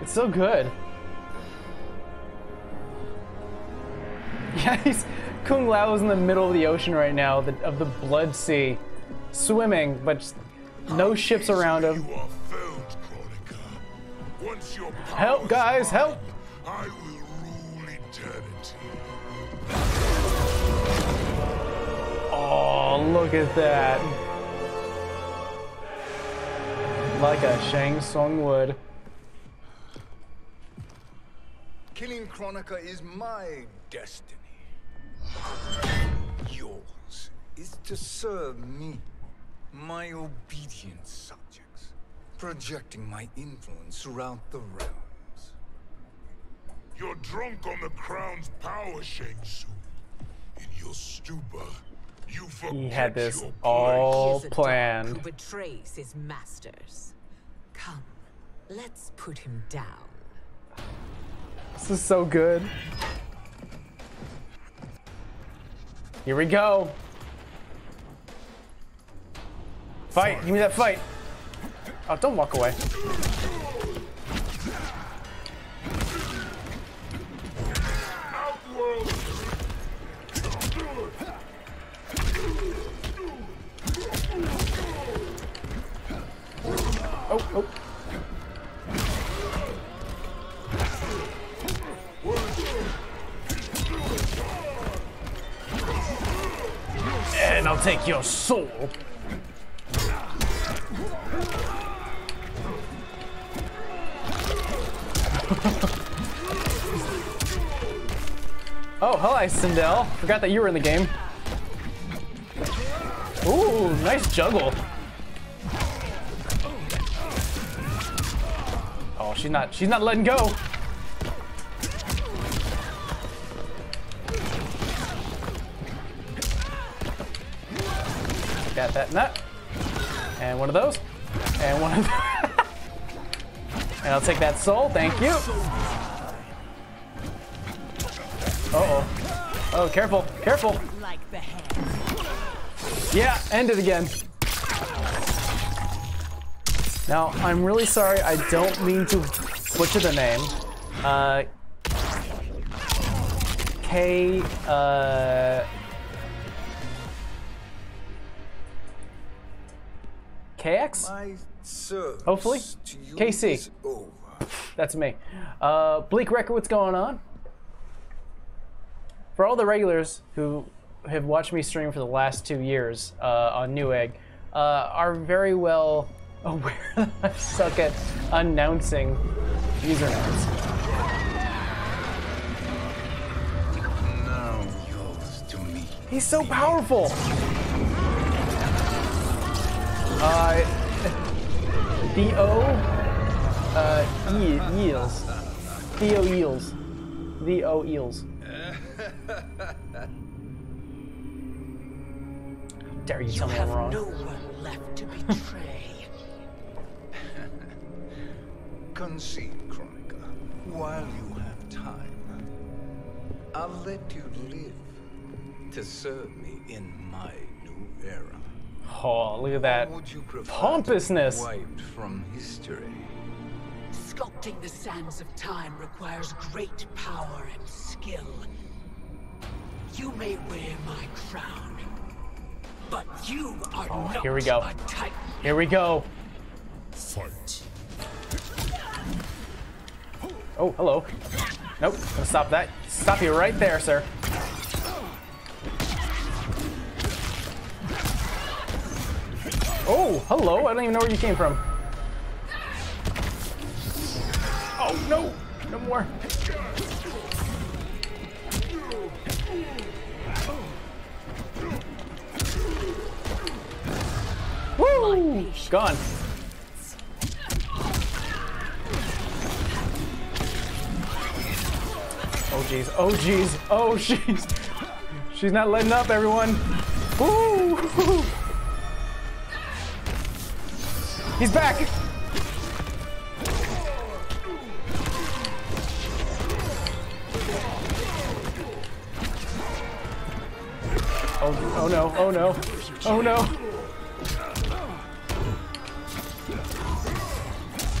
It's so good. Yeah, he's Kung Lao is in the middle of the ocean right now, the, of the Blood Sea, swimming, but no ships around him. You are felled, Kronika. Once your Help, guys, help! I will rule eternity. Oh, look at that. Like a Shang Tsung would. Killing Kronika is my destiny. Yours is to serve me, my obedient subjects, projecting my influence throughout the realms. You're drunk on the crown's power, Shang Tsung. In your stupor, you forget He had this your all He is a planned. Who betrays his masters. Come, let's put him down. This is so good. Here we go. Fight. Give me that fight. Oh, don't walk away. Oh, oh. And I'll take your soul. oh, hi, Sindel. Forgot that you were in the game. Ooh, nice juggle. She's not she's not letting go. Got that nut. And one of those. And one of And I'll take that soul, thank you. Uh-oh. Oh, careful, careful. Like the hand. Yeah, end it again. Now, I'm really sorry, I don't mean to butcher the name. Uh, K, uh, KX? Hopefully? KC. That's me. Uh, Bleak Record, what's going on? For all the regulars who have watched me stream for the last two years uh, on Newegg, uh, are very well aware that I suck at announcing usernames. Now yours to me. He's so powerful. Uh, Theo, uh, Ye- Eels. Theo Eels. Theo Eels. Dare you tell me I'm have wrong? no one left to betray. Concede, Kronika, while you have time. I'll let you live to serve me in my new era. Oh, look at that would you prefer to be pompousness. Wiped from history. Sculpting the sands of time requires great power and skill. You may wear my crown, but you are Oh, not here we go. a titan. Here we go. Fight. Oh, hello. Nope, gonna stop that. Stop you right there, sir. Oh, hello. I don't even know where you came from. Oh, no. No more. Woo! Gone. Oh jeez, oh jeez, oh jeez. She's not letting up, everyone. Woo! He's back! Oh, oh no, oh no, oh no.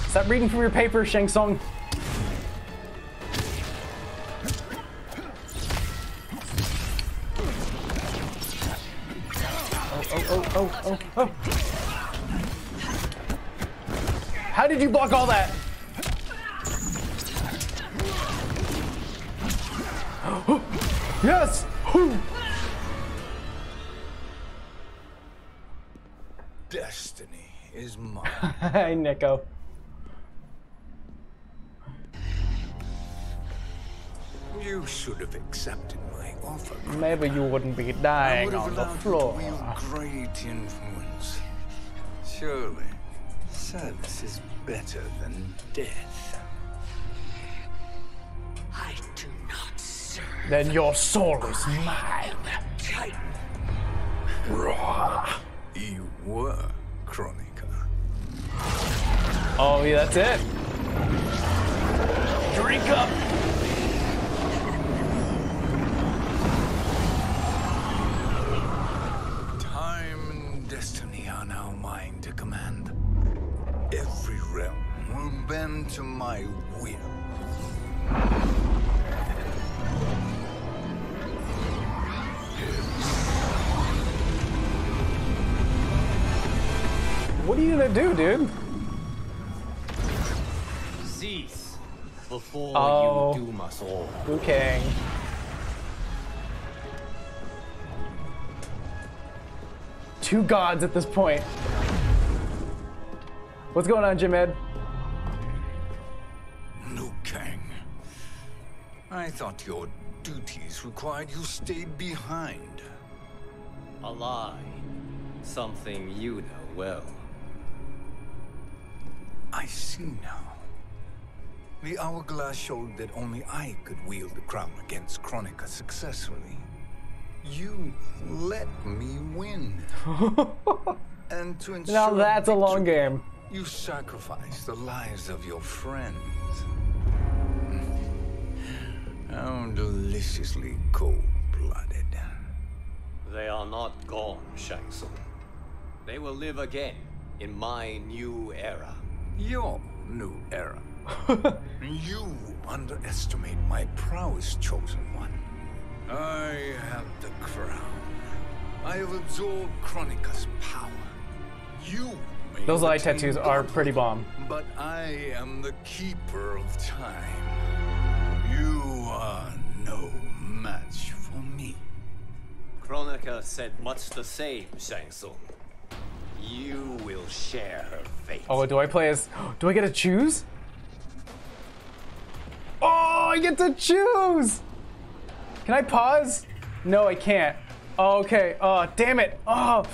Stop reading from your paper, Shang Tsung. Did you block all that? yes! Destiny is mine. Hi, Nico. You should have accepted my offer. Maybe you wouldn't be dying would on the floor. you to wield great influence. Surely, service is better than death. I do not serve. Then your soul is mine. Titan. You were Kronika. Oh, yeah, that's it. Drink up. Bend to my will. What are you gonna do, dude? Cease before Oh. you doom us all. Liu Kang. Two gods at this point. What's going on, Jim Ed? Kang. I thought your duties required you stayed behind. A lie. Something you know well. I see now. The hourglass showed that only I could wield the crown against Kronika successfully. You let me win. and to ensure Now that's a long victory, game. You sacrificed the lives of your friends. How deliciously cold-blooded. They are not gone, Shang Tsung. They will live again in my new era. Your new era. you underestimate my prowess, chosen one. I have the crown. I have absorbed Kronika's power. You may Those eye retain tattoos are pretty bomb. But I am the keeper of time. You are no match for me. Kronika said much the same, Shang Tsung. You will share her fate. Oh, do I play as? Do I get to choose? Oh, I get to choose! Can I pause? No, I can't. Oh, okay. Oh, damn it. Oh.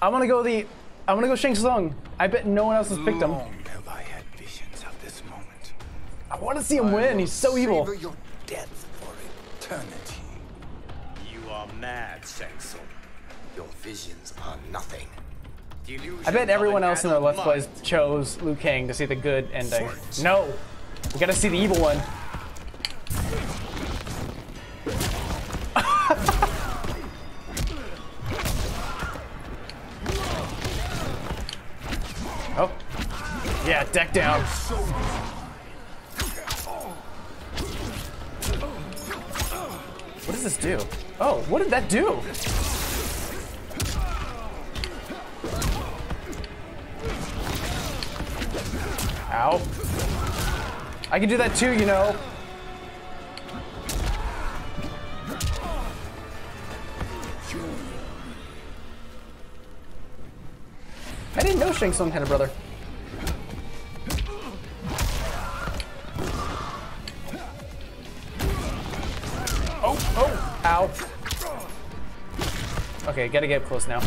I'm gonna go the. I'm gonna go Shang Tsung. I bet no one else has picked him. I want to see him win. He's so evil. Your death for eternity. You are mad, Shang Your visions are nothing. I bet everyone else in the Let's Plays chose Liu Kang to see the good ending. No! We gotta see the evil one. oh. Yeah, deck down. What does this do? Oh, what did that do? Ow. I can do that too, you know. I didn't know Shang Tsung had a brother. Oh, oh, ow. Okay, gotta get close now.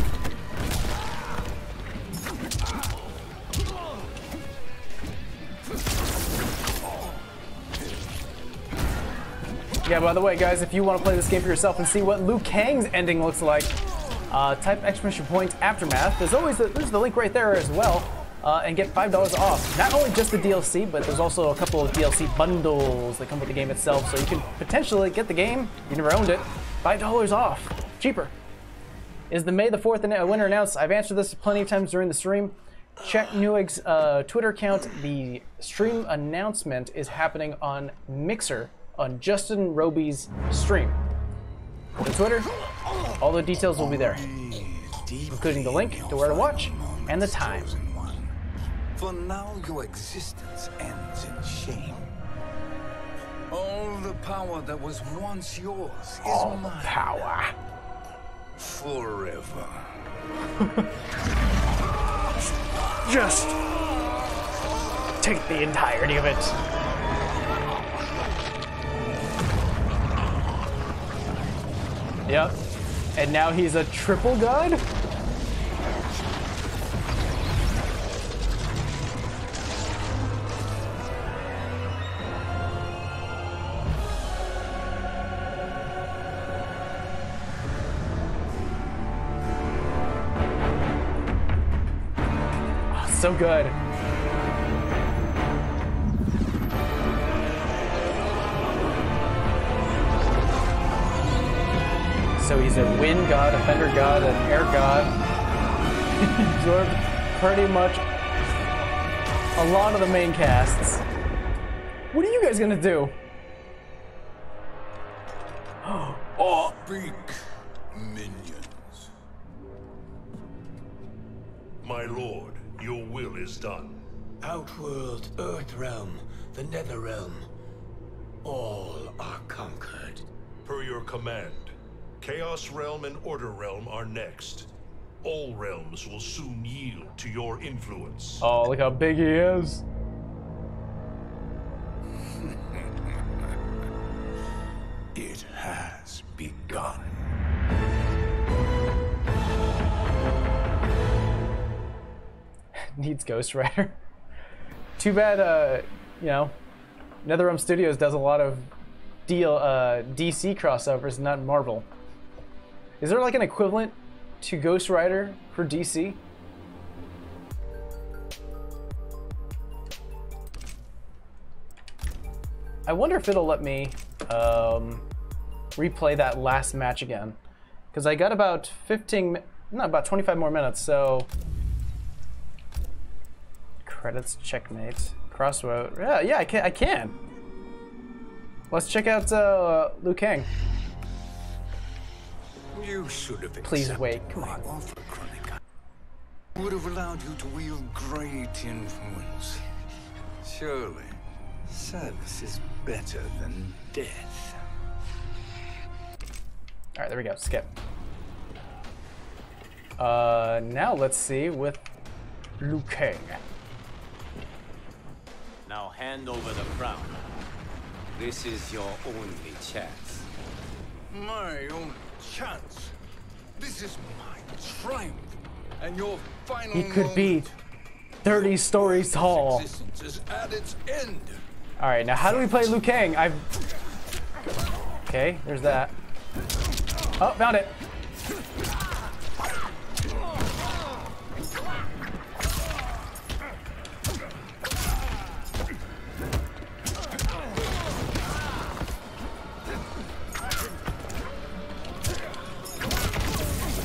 Yeah, by the way, guys, if you want to play this game for yourself and see what Liu Kang's ending looks like, uh, type exclamation point aftermath. There's always the, there's the link right there as well, uh, and get five dollars off. Not only just the DLC, but there's also a couple of DLC bundles that come with the game itself, so you can potentially get the game. You never owned it, five dollars off, cheaper. Is the May the 4th an- uh, winner announced? I've answered this plenty of times during the stream. Check Newegg's uh, Twitter account. The stream announcement is happening on Mixer on Justin Roby's stream. To Twitter. All the details will be there, including the link to where to watch and the time. For now, your existence ends in shame. All the power that was once yours All is mine. power. Forever. Just take the entirety of it. Yep. And now he's a triple god? Good. So he's a wind god, a thunder god, an air god. Absorbed pretty much a lot of the main casts. What are you guys gonna do? oh. Speak, minions. My lord, your will is done. Outworld, Earthrealm, the Netherrealm. All are conquered. Per your command, Chaos Realm and Order Realm are next. All realms will soon yield to your influence. Oh, look how big he is. It has begun. Needs Ghost Rider. Too bad, uh, you know, NetherRealm Studios does a lot of deal, uh, DC crossovers, not Marvel. Is there like an equivalent to Ghost Rider for DC? I wonder if it'll let me um, replay that last match again. Because I got about 15, not about 25 more minutes, so... Credits, checkmate, crossroad. Yeah, yeah, I can. I can. Let's check out uh, Liu Kang. You should have Please wait. Come on. offer. Would have allowed you to wield great influence. Surely, service is better than death. All right, there we go. Skip. Uh, now let's see with Liu Kang. Now hand over the crown. This is your only chance. My only chance. This is my triumph. And your final He could be 30 stories tall. is at its end. All right, now how do we play Liu Kang? I've. Okay, there's that. Oh, found it.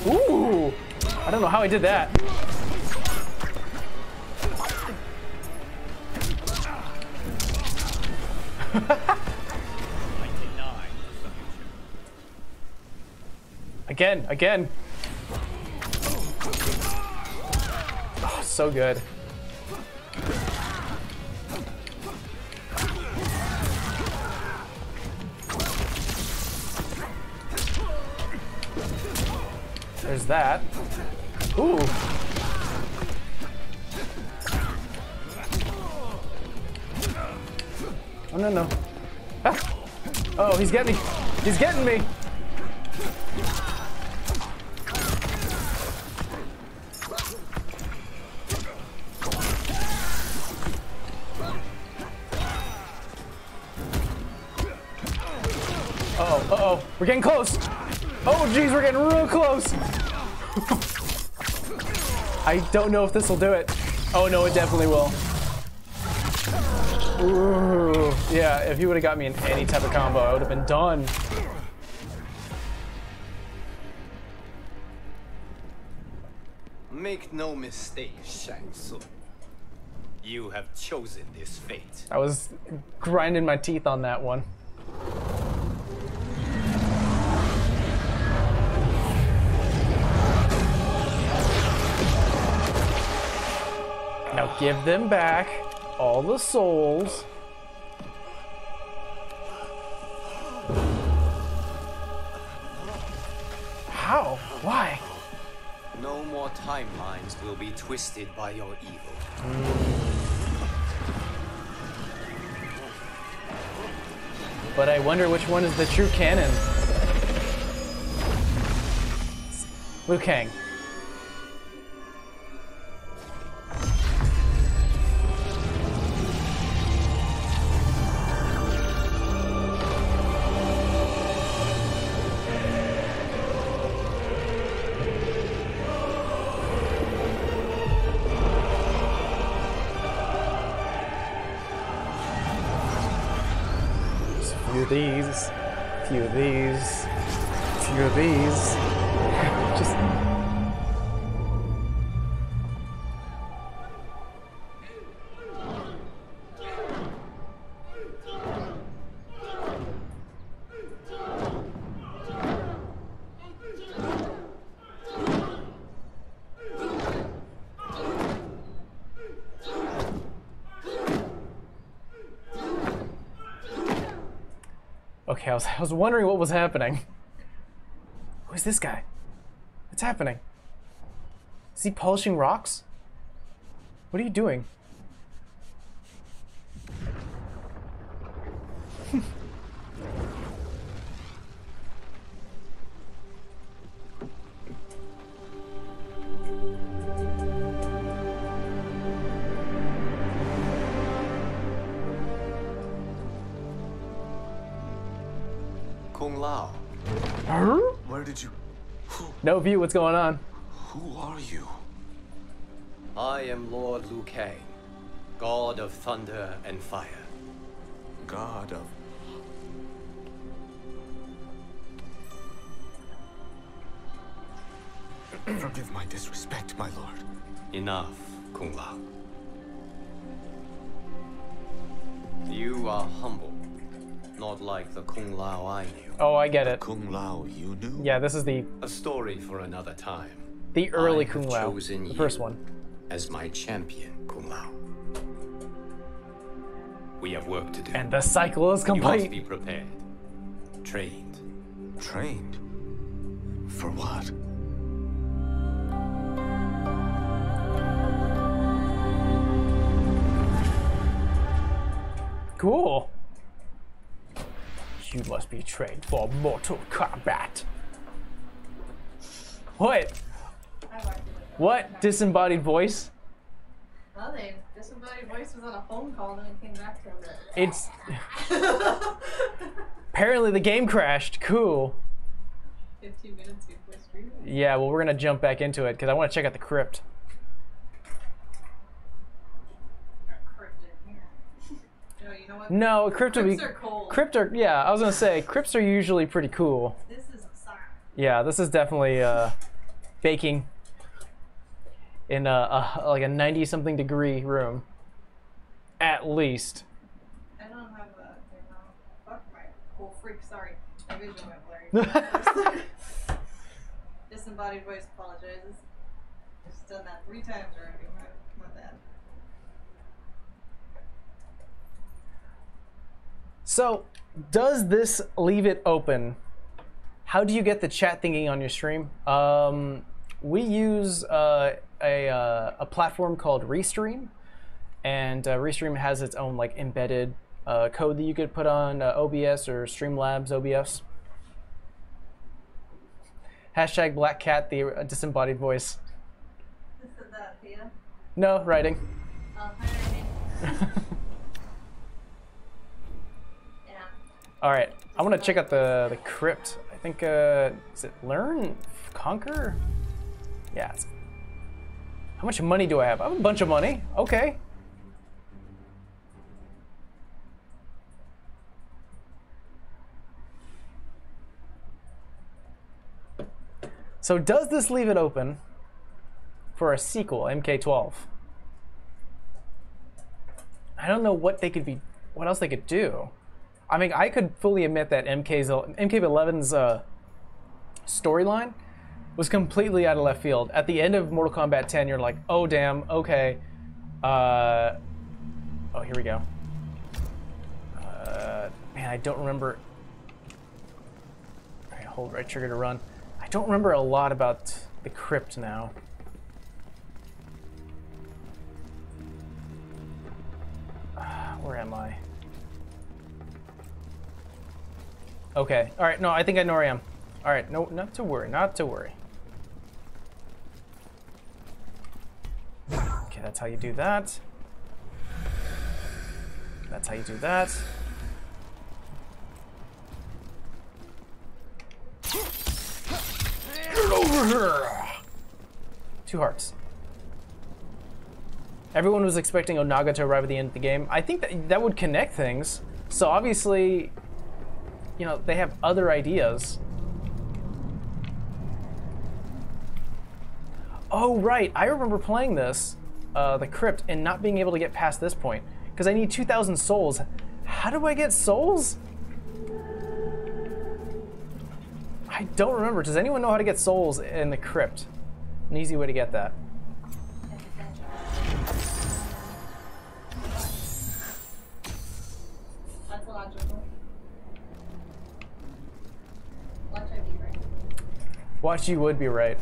Ooh! I don't know how I did that. Again, again. Oh, so good. There's that. Ooh. Oh, no, no. Ah. Oh, he's getting me. He's getting me. Uh-oh, uh-oh. We're getting close. Oh, geez, we're getting real close. I don't know if this will do it. Oh, no, it definitely will. Ooh. Yeah, if he would have got me in any type of combo, I would have been done. Make no mistake, Shang Tsung. You have chosen this fate. I was grinding my teeth on that one. Now give them back all the souls. How? Why? No more timelines will be twisted by your evil. But I wonder which one is the true canon. Liu Kang. A few I was, wondering what was happening. Who's this guy? What's happening? Is he polishing rocks? What are you doing? View, what's going on? Who are you? I am Lord Liu Kang, God of Thunder and Fire. God of... Forgive my disrespect, my lord. Enough, Kung Lao. You are humble, not like the Kung Lao I knew. Oh, I get it. Kung Lao you knew? Yeah, this is the A story for another time. the early I Kung have Lao, chosen the first one. as my champion, Kung Lao. We have work to do. And the cycle is complete. You must complete. be prepared, trained. Trained? For what? Cool. You must be trained for Mortal Kombat. What? What disembodied voice? Nothing. Disembodied voice was on a phone call and then came back to him. It's apparently the game crashed. Cool. 15 minutes before streaming. Yeah, well, we're gonna jump back into it because I want to check out the crypt. No, you know what? No, crypt would be. Crypts are cold. Crypt are yeah. I was gonna say crypts are usually pretty cool. This is a sign. Yeah, this is definitely uh, baking in a, a like a ninety something degree room, at least. I don't have a. Fuck my. Oh, freak, sorry. My vision went blurry. Disembodied voice apologizes. I've just done that three times already. My, my bad. So, does this leave it open? How do you get the chat thinking on your stream? Um, we use uh, a, uh, a platform called Restream, and uh, Restream has its own like embedded uh, code that you could put on uh, OBS or Streamlabs OBS. Hashtag Black Cat, the uh, disembodied voice. Is that, Thea. No writing. Um, hi, Randy. yeah. All right, I want to check out the the crypt. I think uh, is it learn, conquer? Yeah. How much money do I have? I have a bunch of money. Okay. So does this leave it open for a sequel, MK12? I don't know what they could be, what else they could do. I mean, I could fully admit that MK's MK11's uh, storyline was completely out of left field. At the end of Mortal Kombat 10, you're like, oh damn, okay. Uh, oh, here we go. Uh, man, I don't remember. All right, hold right trigger to run. I don't remember a lot about the crypt now. Ah, Where am I? Okay. All right. No, I think I know where I am. All right. No, not to worry. Not to worry. Okay, that's how you do that. That's how you do that. Get over here! Two hearts. Everyone was expecting Onaga to arrive at the end of the game. I think that that would connect things. So obviously, you know, they have other ideas. Oh, right. I remember playing this, uh, the crypt, and not being able to get past this point. Because I need 2,000 souls. How do I get souls? I don't remember. Does anyone know how to get souls in the crypt? An easy way to get that. Watch you would be right.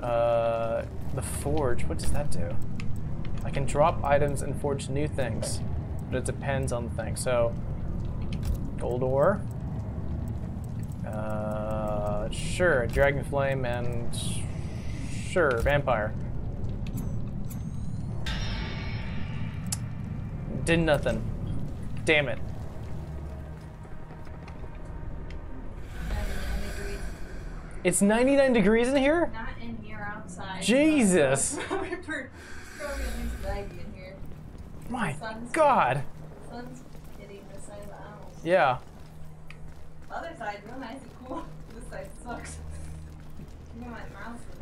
Uh, the forge, what does that do? I can drop items and forge new things, but it depends on the thing. So, gold ore. Uh, sure, dragon flame and sure, vampire. Did nothing. Damn it. It's 99 degrees in here? Not in here, outside. Jesus. Probably at least 90 in here. My Sun's- God. Sun's hitting this side of the house. Yeah. The other side, real nice and cool. This side sucks. My mouse is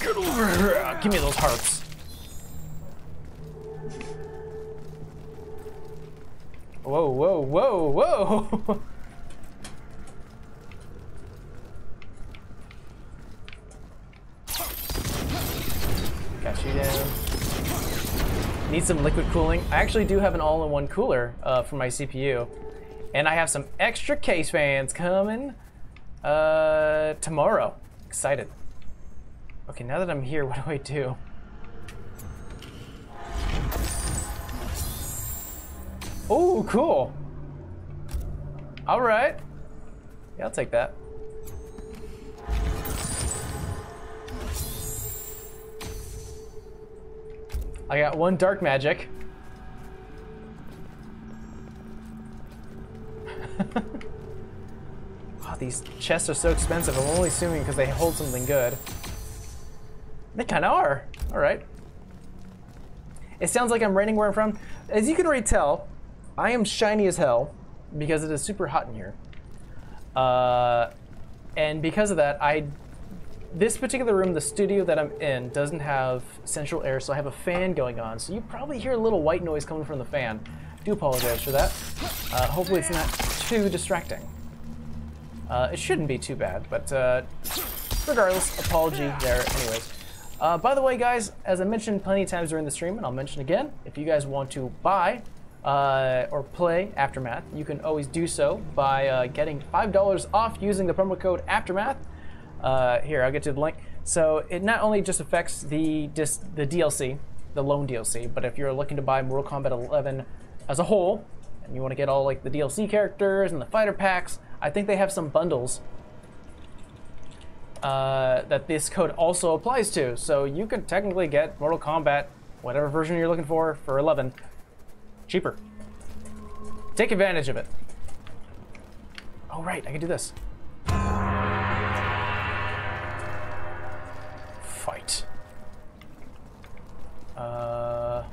Get over here. Give me those hearts. Whoa, whoa, whoa, whoa! Got you down. Need some liquid cooling. I actually do have an all-in-one cooler uh, for my CPU. And I have some extra case fans coming uh, tomorrow. Excited. Okay, now that I'm here, what do I do? Oh, cool. All right. Yeah, I'll take that. I got one dark magic. oh, these chests are so expensive. I'm only assuming because they hold something good. They kind of are. All right. It sounds like I'm raining where I'm from. As you can already tell, I am shiny as hell because it is super hot in here. Uh, and because of that, I this particular room, the studio that I'm in, doesn't have central air, so I have a fan going on. So you probably hear a little white noise coming from the fan. do apologize for that. Uh, hopefully it's not too distracting. Uh, it shouldn't be too bad, but uh, regardless, apology there anyways. Uh, by the way, guys, as I mentioned plenty of times during the stream, and I'll mention again, if you guys want to buy uh, or play Aftermath, you can always do so by uh, getting $5 off using the promo code Aftermath. Uh, here, I'll get to the link. So it not only just affects the the DLC, the lone DLC, but if you're looking to buy Mortal Kombat 11 as a whole, and you want to get all like the DLC characters and the fighter packs, I think they have some bundles uh, that this code also applies to. So you could technically get Mortal Kombat, whatever version you're looking for, for 11, cheaper. Take advantage of it. Oh right, I can do this. Fight. Uh,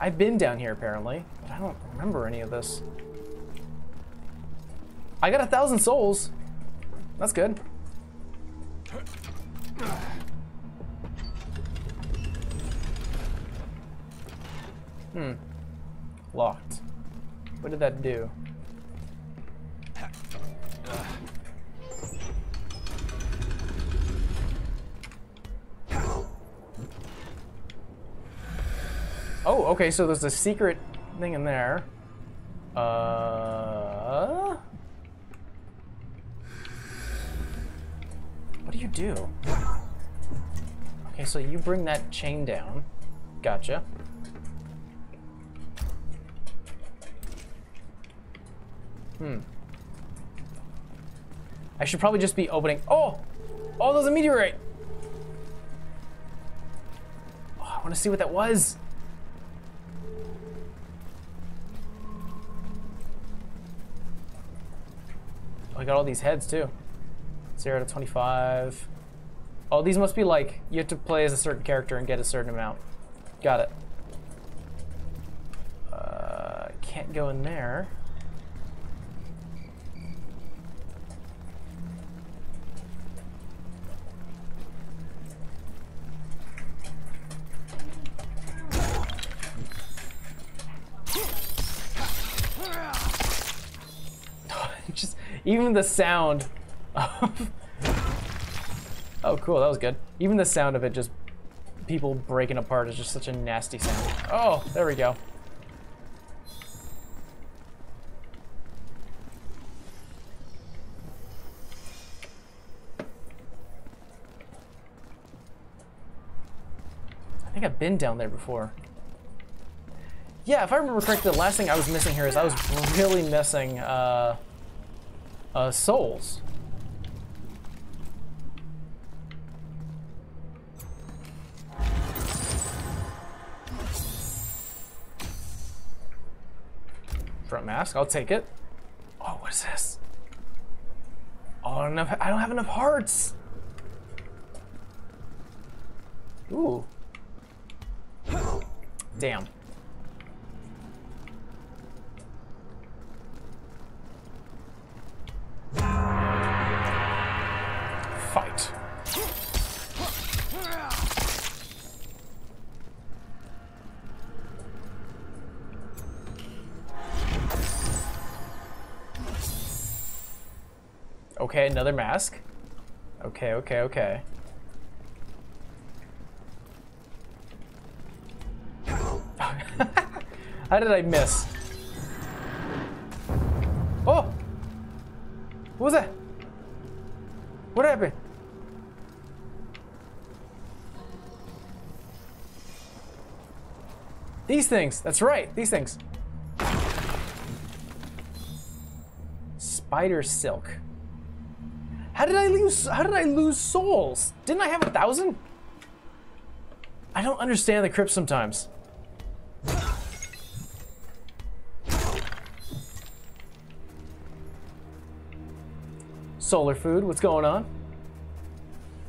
I've been down here apparently, but I don't remember any of this. I got a thousand souls. That's good. Hmm. Locked. What did that do? Oh, okay, so there's a secret thing in there. Uh... What do you do? Okay, so you bring that chain down. Gotcha. Hmm. I should probably just be opening. Oh! Oh, there's a meteorite! Oh, I want to see what that was. Oh, I got all these heads too. 0 to 25. Oh, these must be like, you have to play as a certain character and get a certain amount. Got it. Uh, can't go in there. Even the sound of Oh cool, that was good. Even the sound of it just people breaking apart is just such a nasty sound. Oh, there we go. I think I've been down there before. Yeah, if I remember correctly, the last thing I was missing here is I was really missing uh, uh, souls. Front mask, I'll take it. Oh, what is this? Oh, I don't have, I don't have enough hearts. Ooh. Damn. Another mask. Okay, okay, okay. How did I miss? Oh! What was that? What happened? These things. That's right. These things. Spider silk. How did I lose? How did I lose souls? Didn't I have a thousand? I don't understand the crypt sometimes. Solar food, what's going on?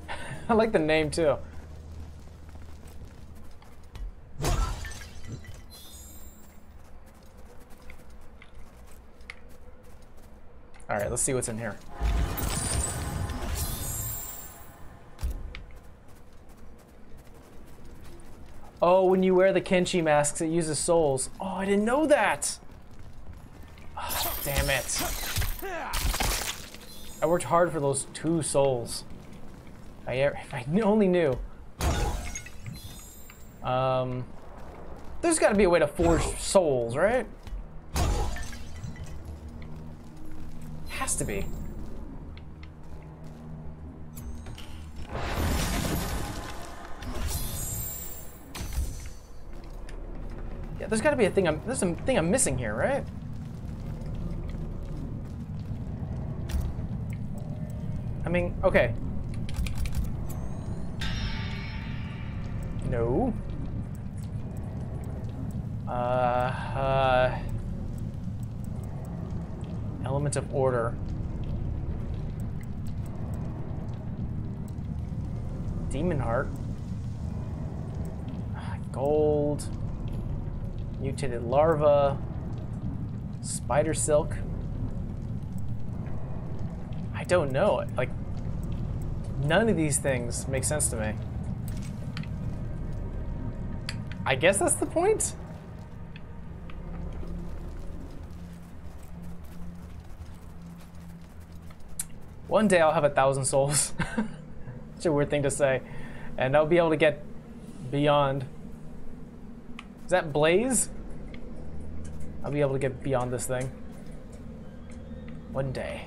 I like the name too. All right, let's see what's in here. Oh, when you wear the Kenshi masks, it uses souls. Oh, I didn't know that. Oh, damn it. I worked hard for those two souls. I, if I only knew. Um, there's got to be a way to forge souls, right? Has to be. There's got to be a thing I'm there's a thing I'm missing here, right? I mean, okay. No. Uh, uh element of order. Demon heart. Gold. Mutated larva. Spider silk. I don't know. Like, none of these things make sense to me. I guess that's the point? One day I'll have a thousand souls. Such a weird thing to say. And I'll be able to get beyond. Is that Blaze? I'll be able to get beyond this thing. One day.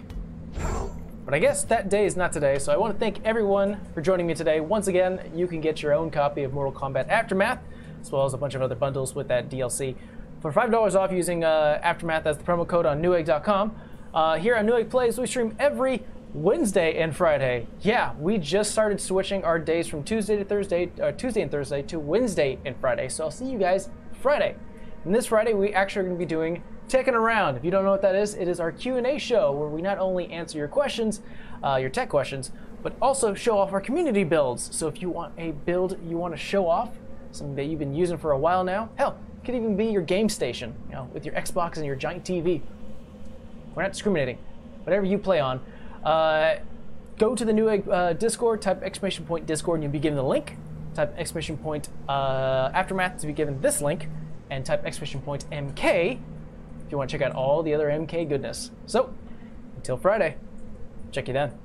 But I guess that day is not today, so I want to thank everyone for joining me today. Once again, you can get your own copy of Mortal Kombat Aftermath, as well as a bunch of other bundles with that DLC for $5 off using uh, Aftermath as the promo code on Newegg.com. Uh, here on Newegg Plays, we stream every Wednesday and Friday. Yeah, we just started switching our days from Tuesday to Thursday, uh, Tuesday and Thursday to Wednesday and Friday. So I'll see you guys Friday. And this Friday, we actually are going to be doing Teching Around. If you don't know what that is, it is our Q&A show where we not only answer your questions, uh, your tech questions, but also show off our community builds. So if you want a build you want to show off, something that you've been using for a while now, hell, it could even be your game station, you know, with your Xbox and your giant TV. We're not discriminating. Whatever you play on, uh, go to the new uh, Discord, type exclamation point Discord, and you'll be given the link. Type exclamation point uh, Aftermath to be given this link, and type exclamation point MK if you want to check out all the other MK goodness. So, until Friday, check you then.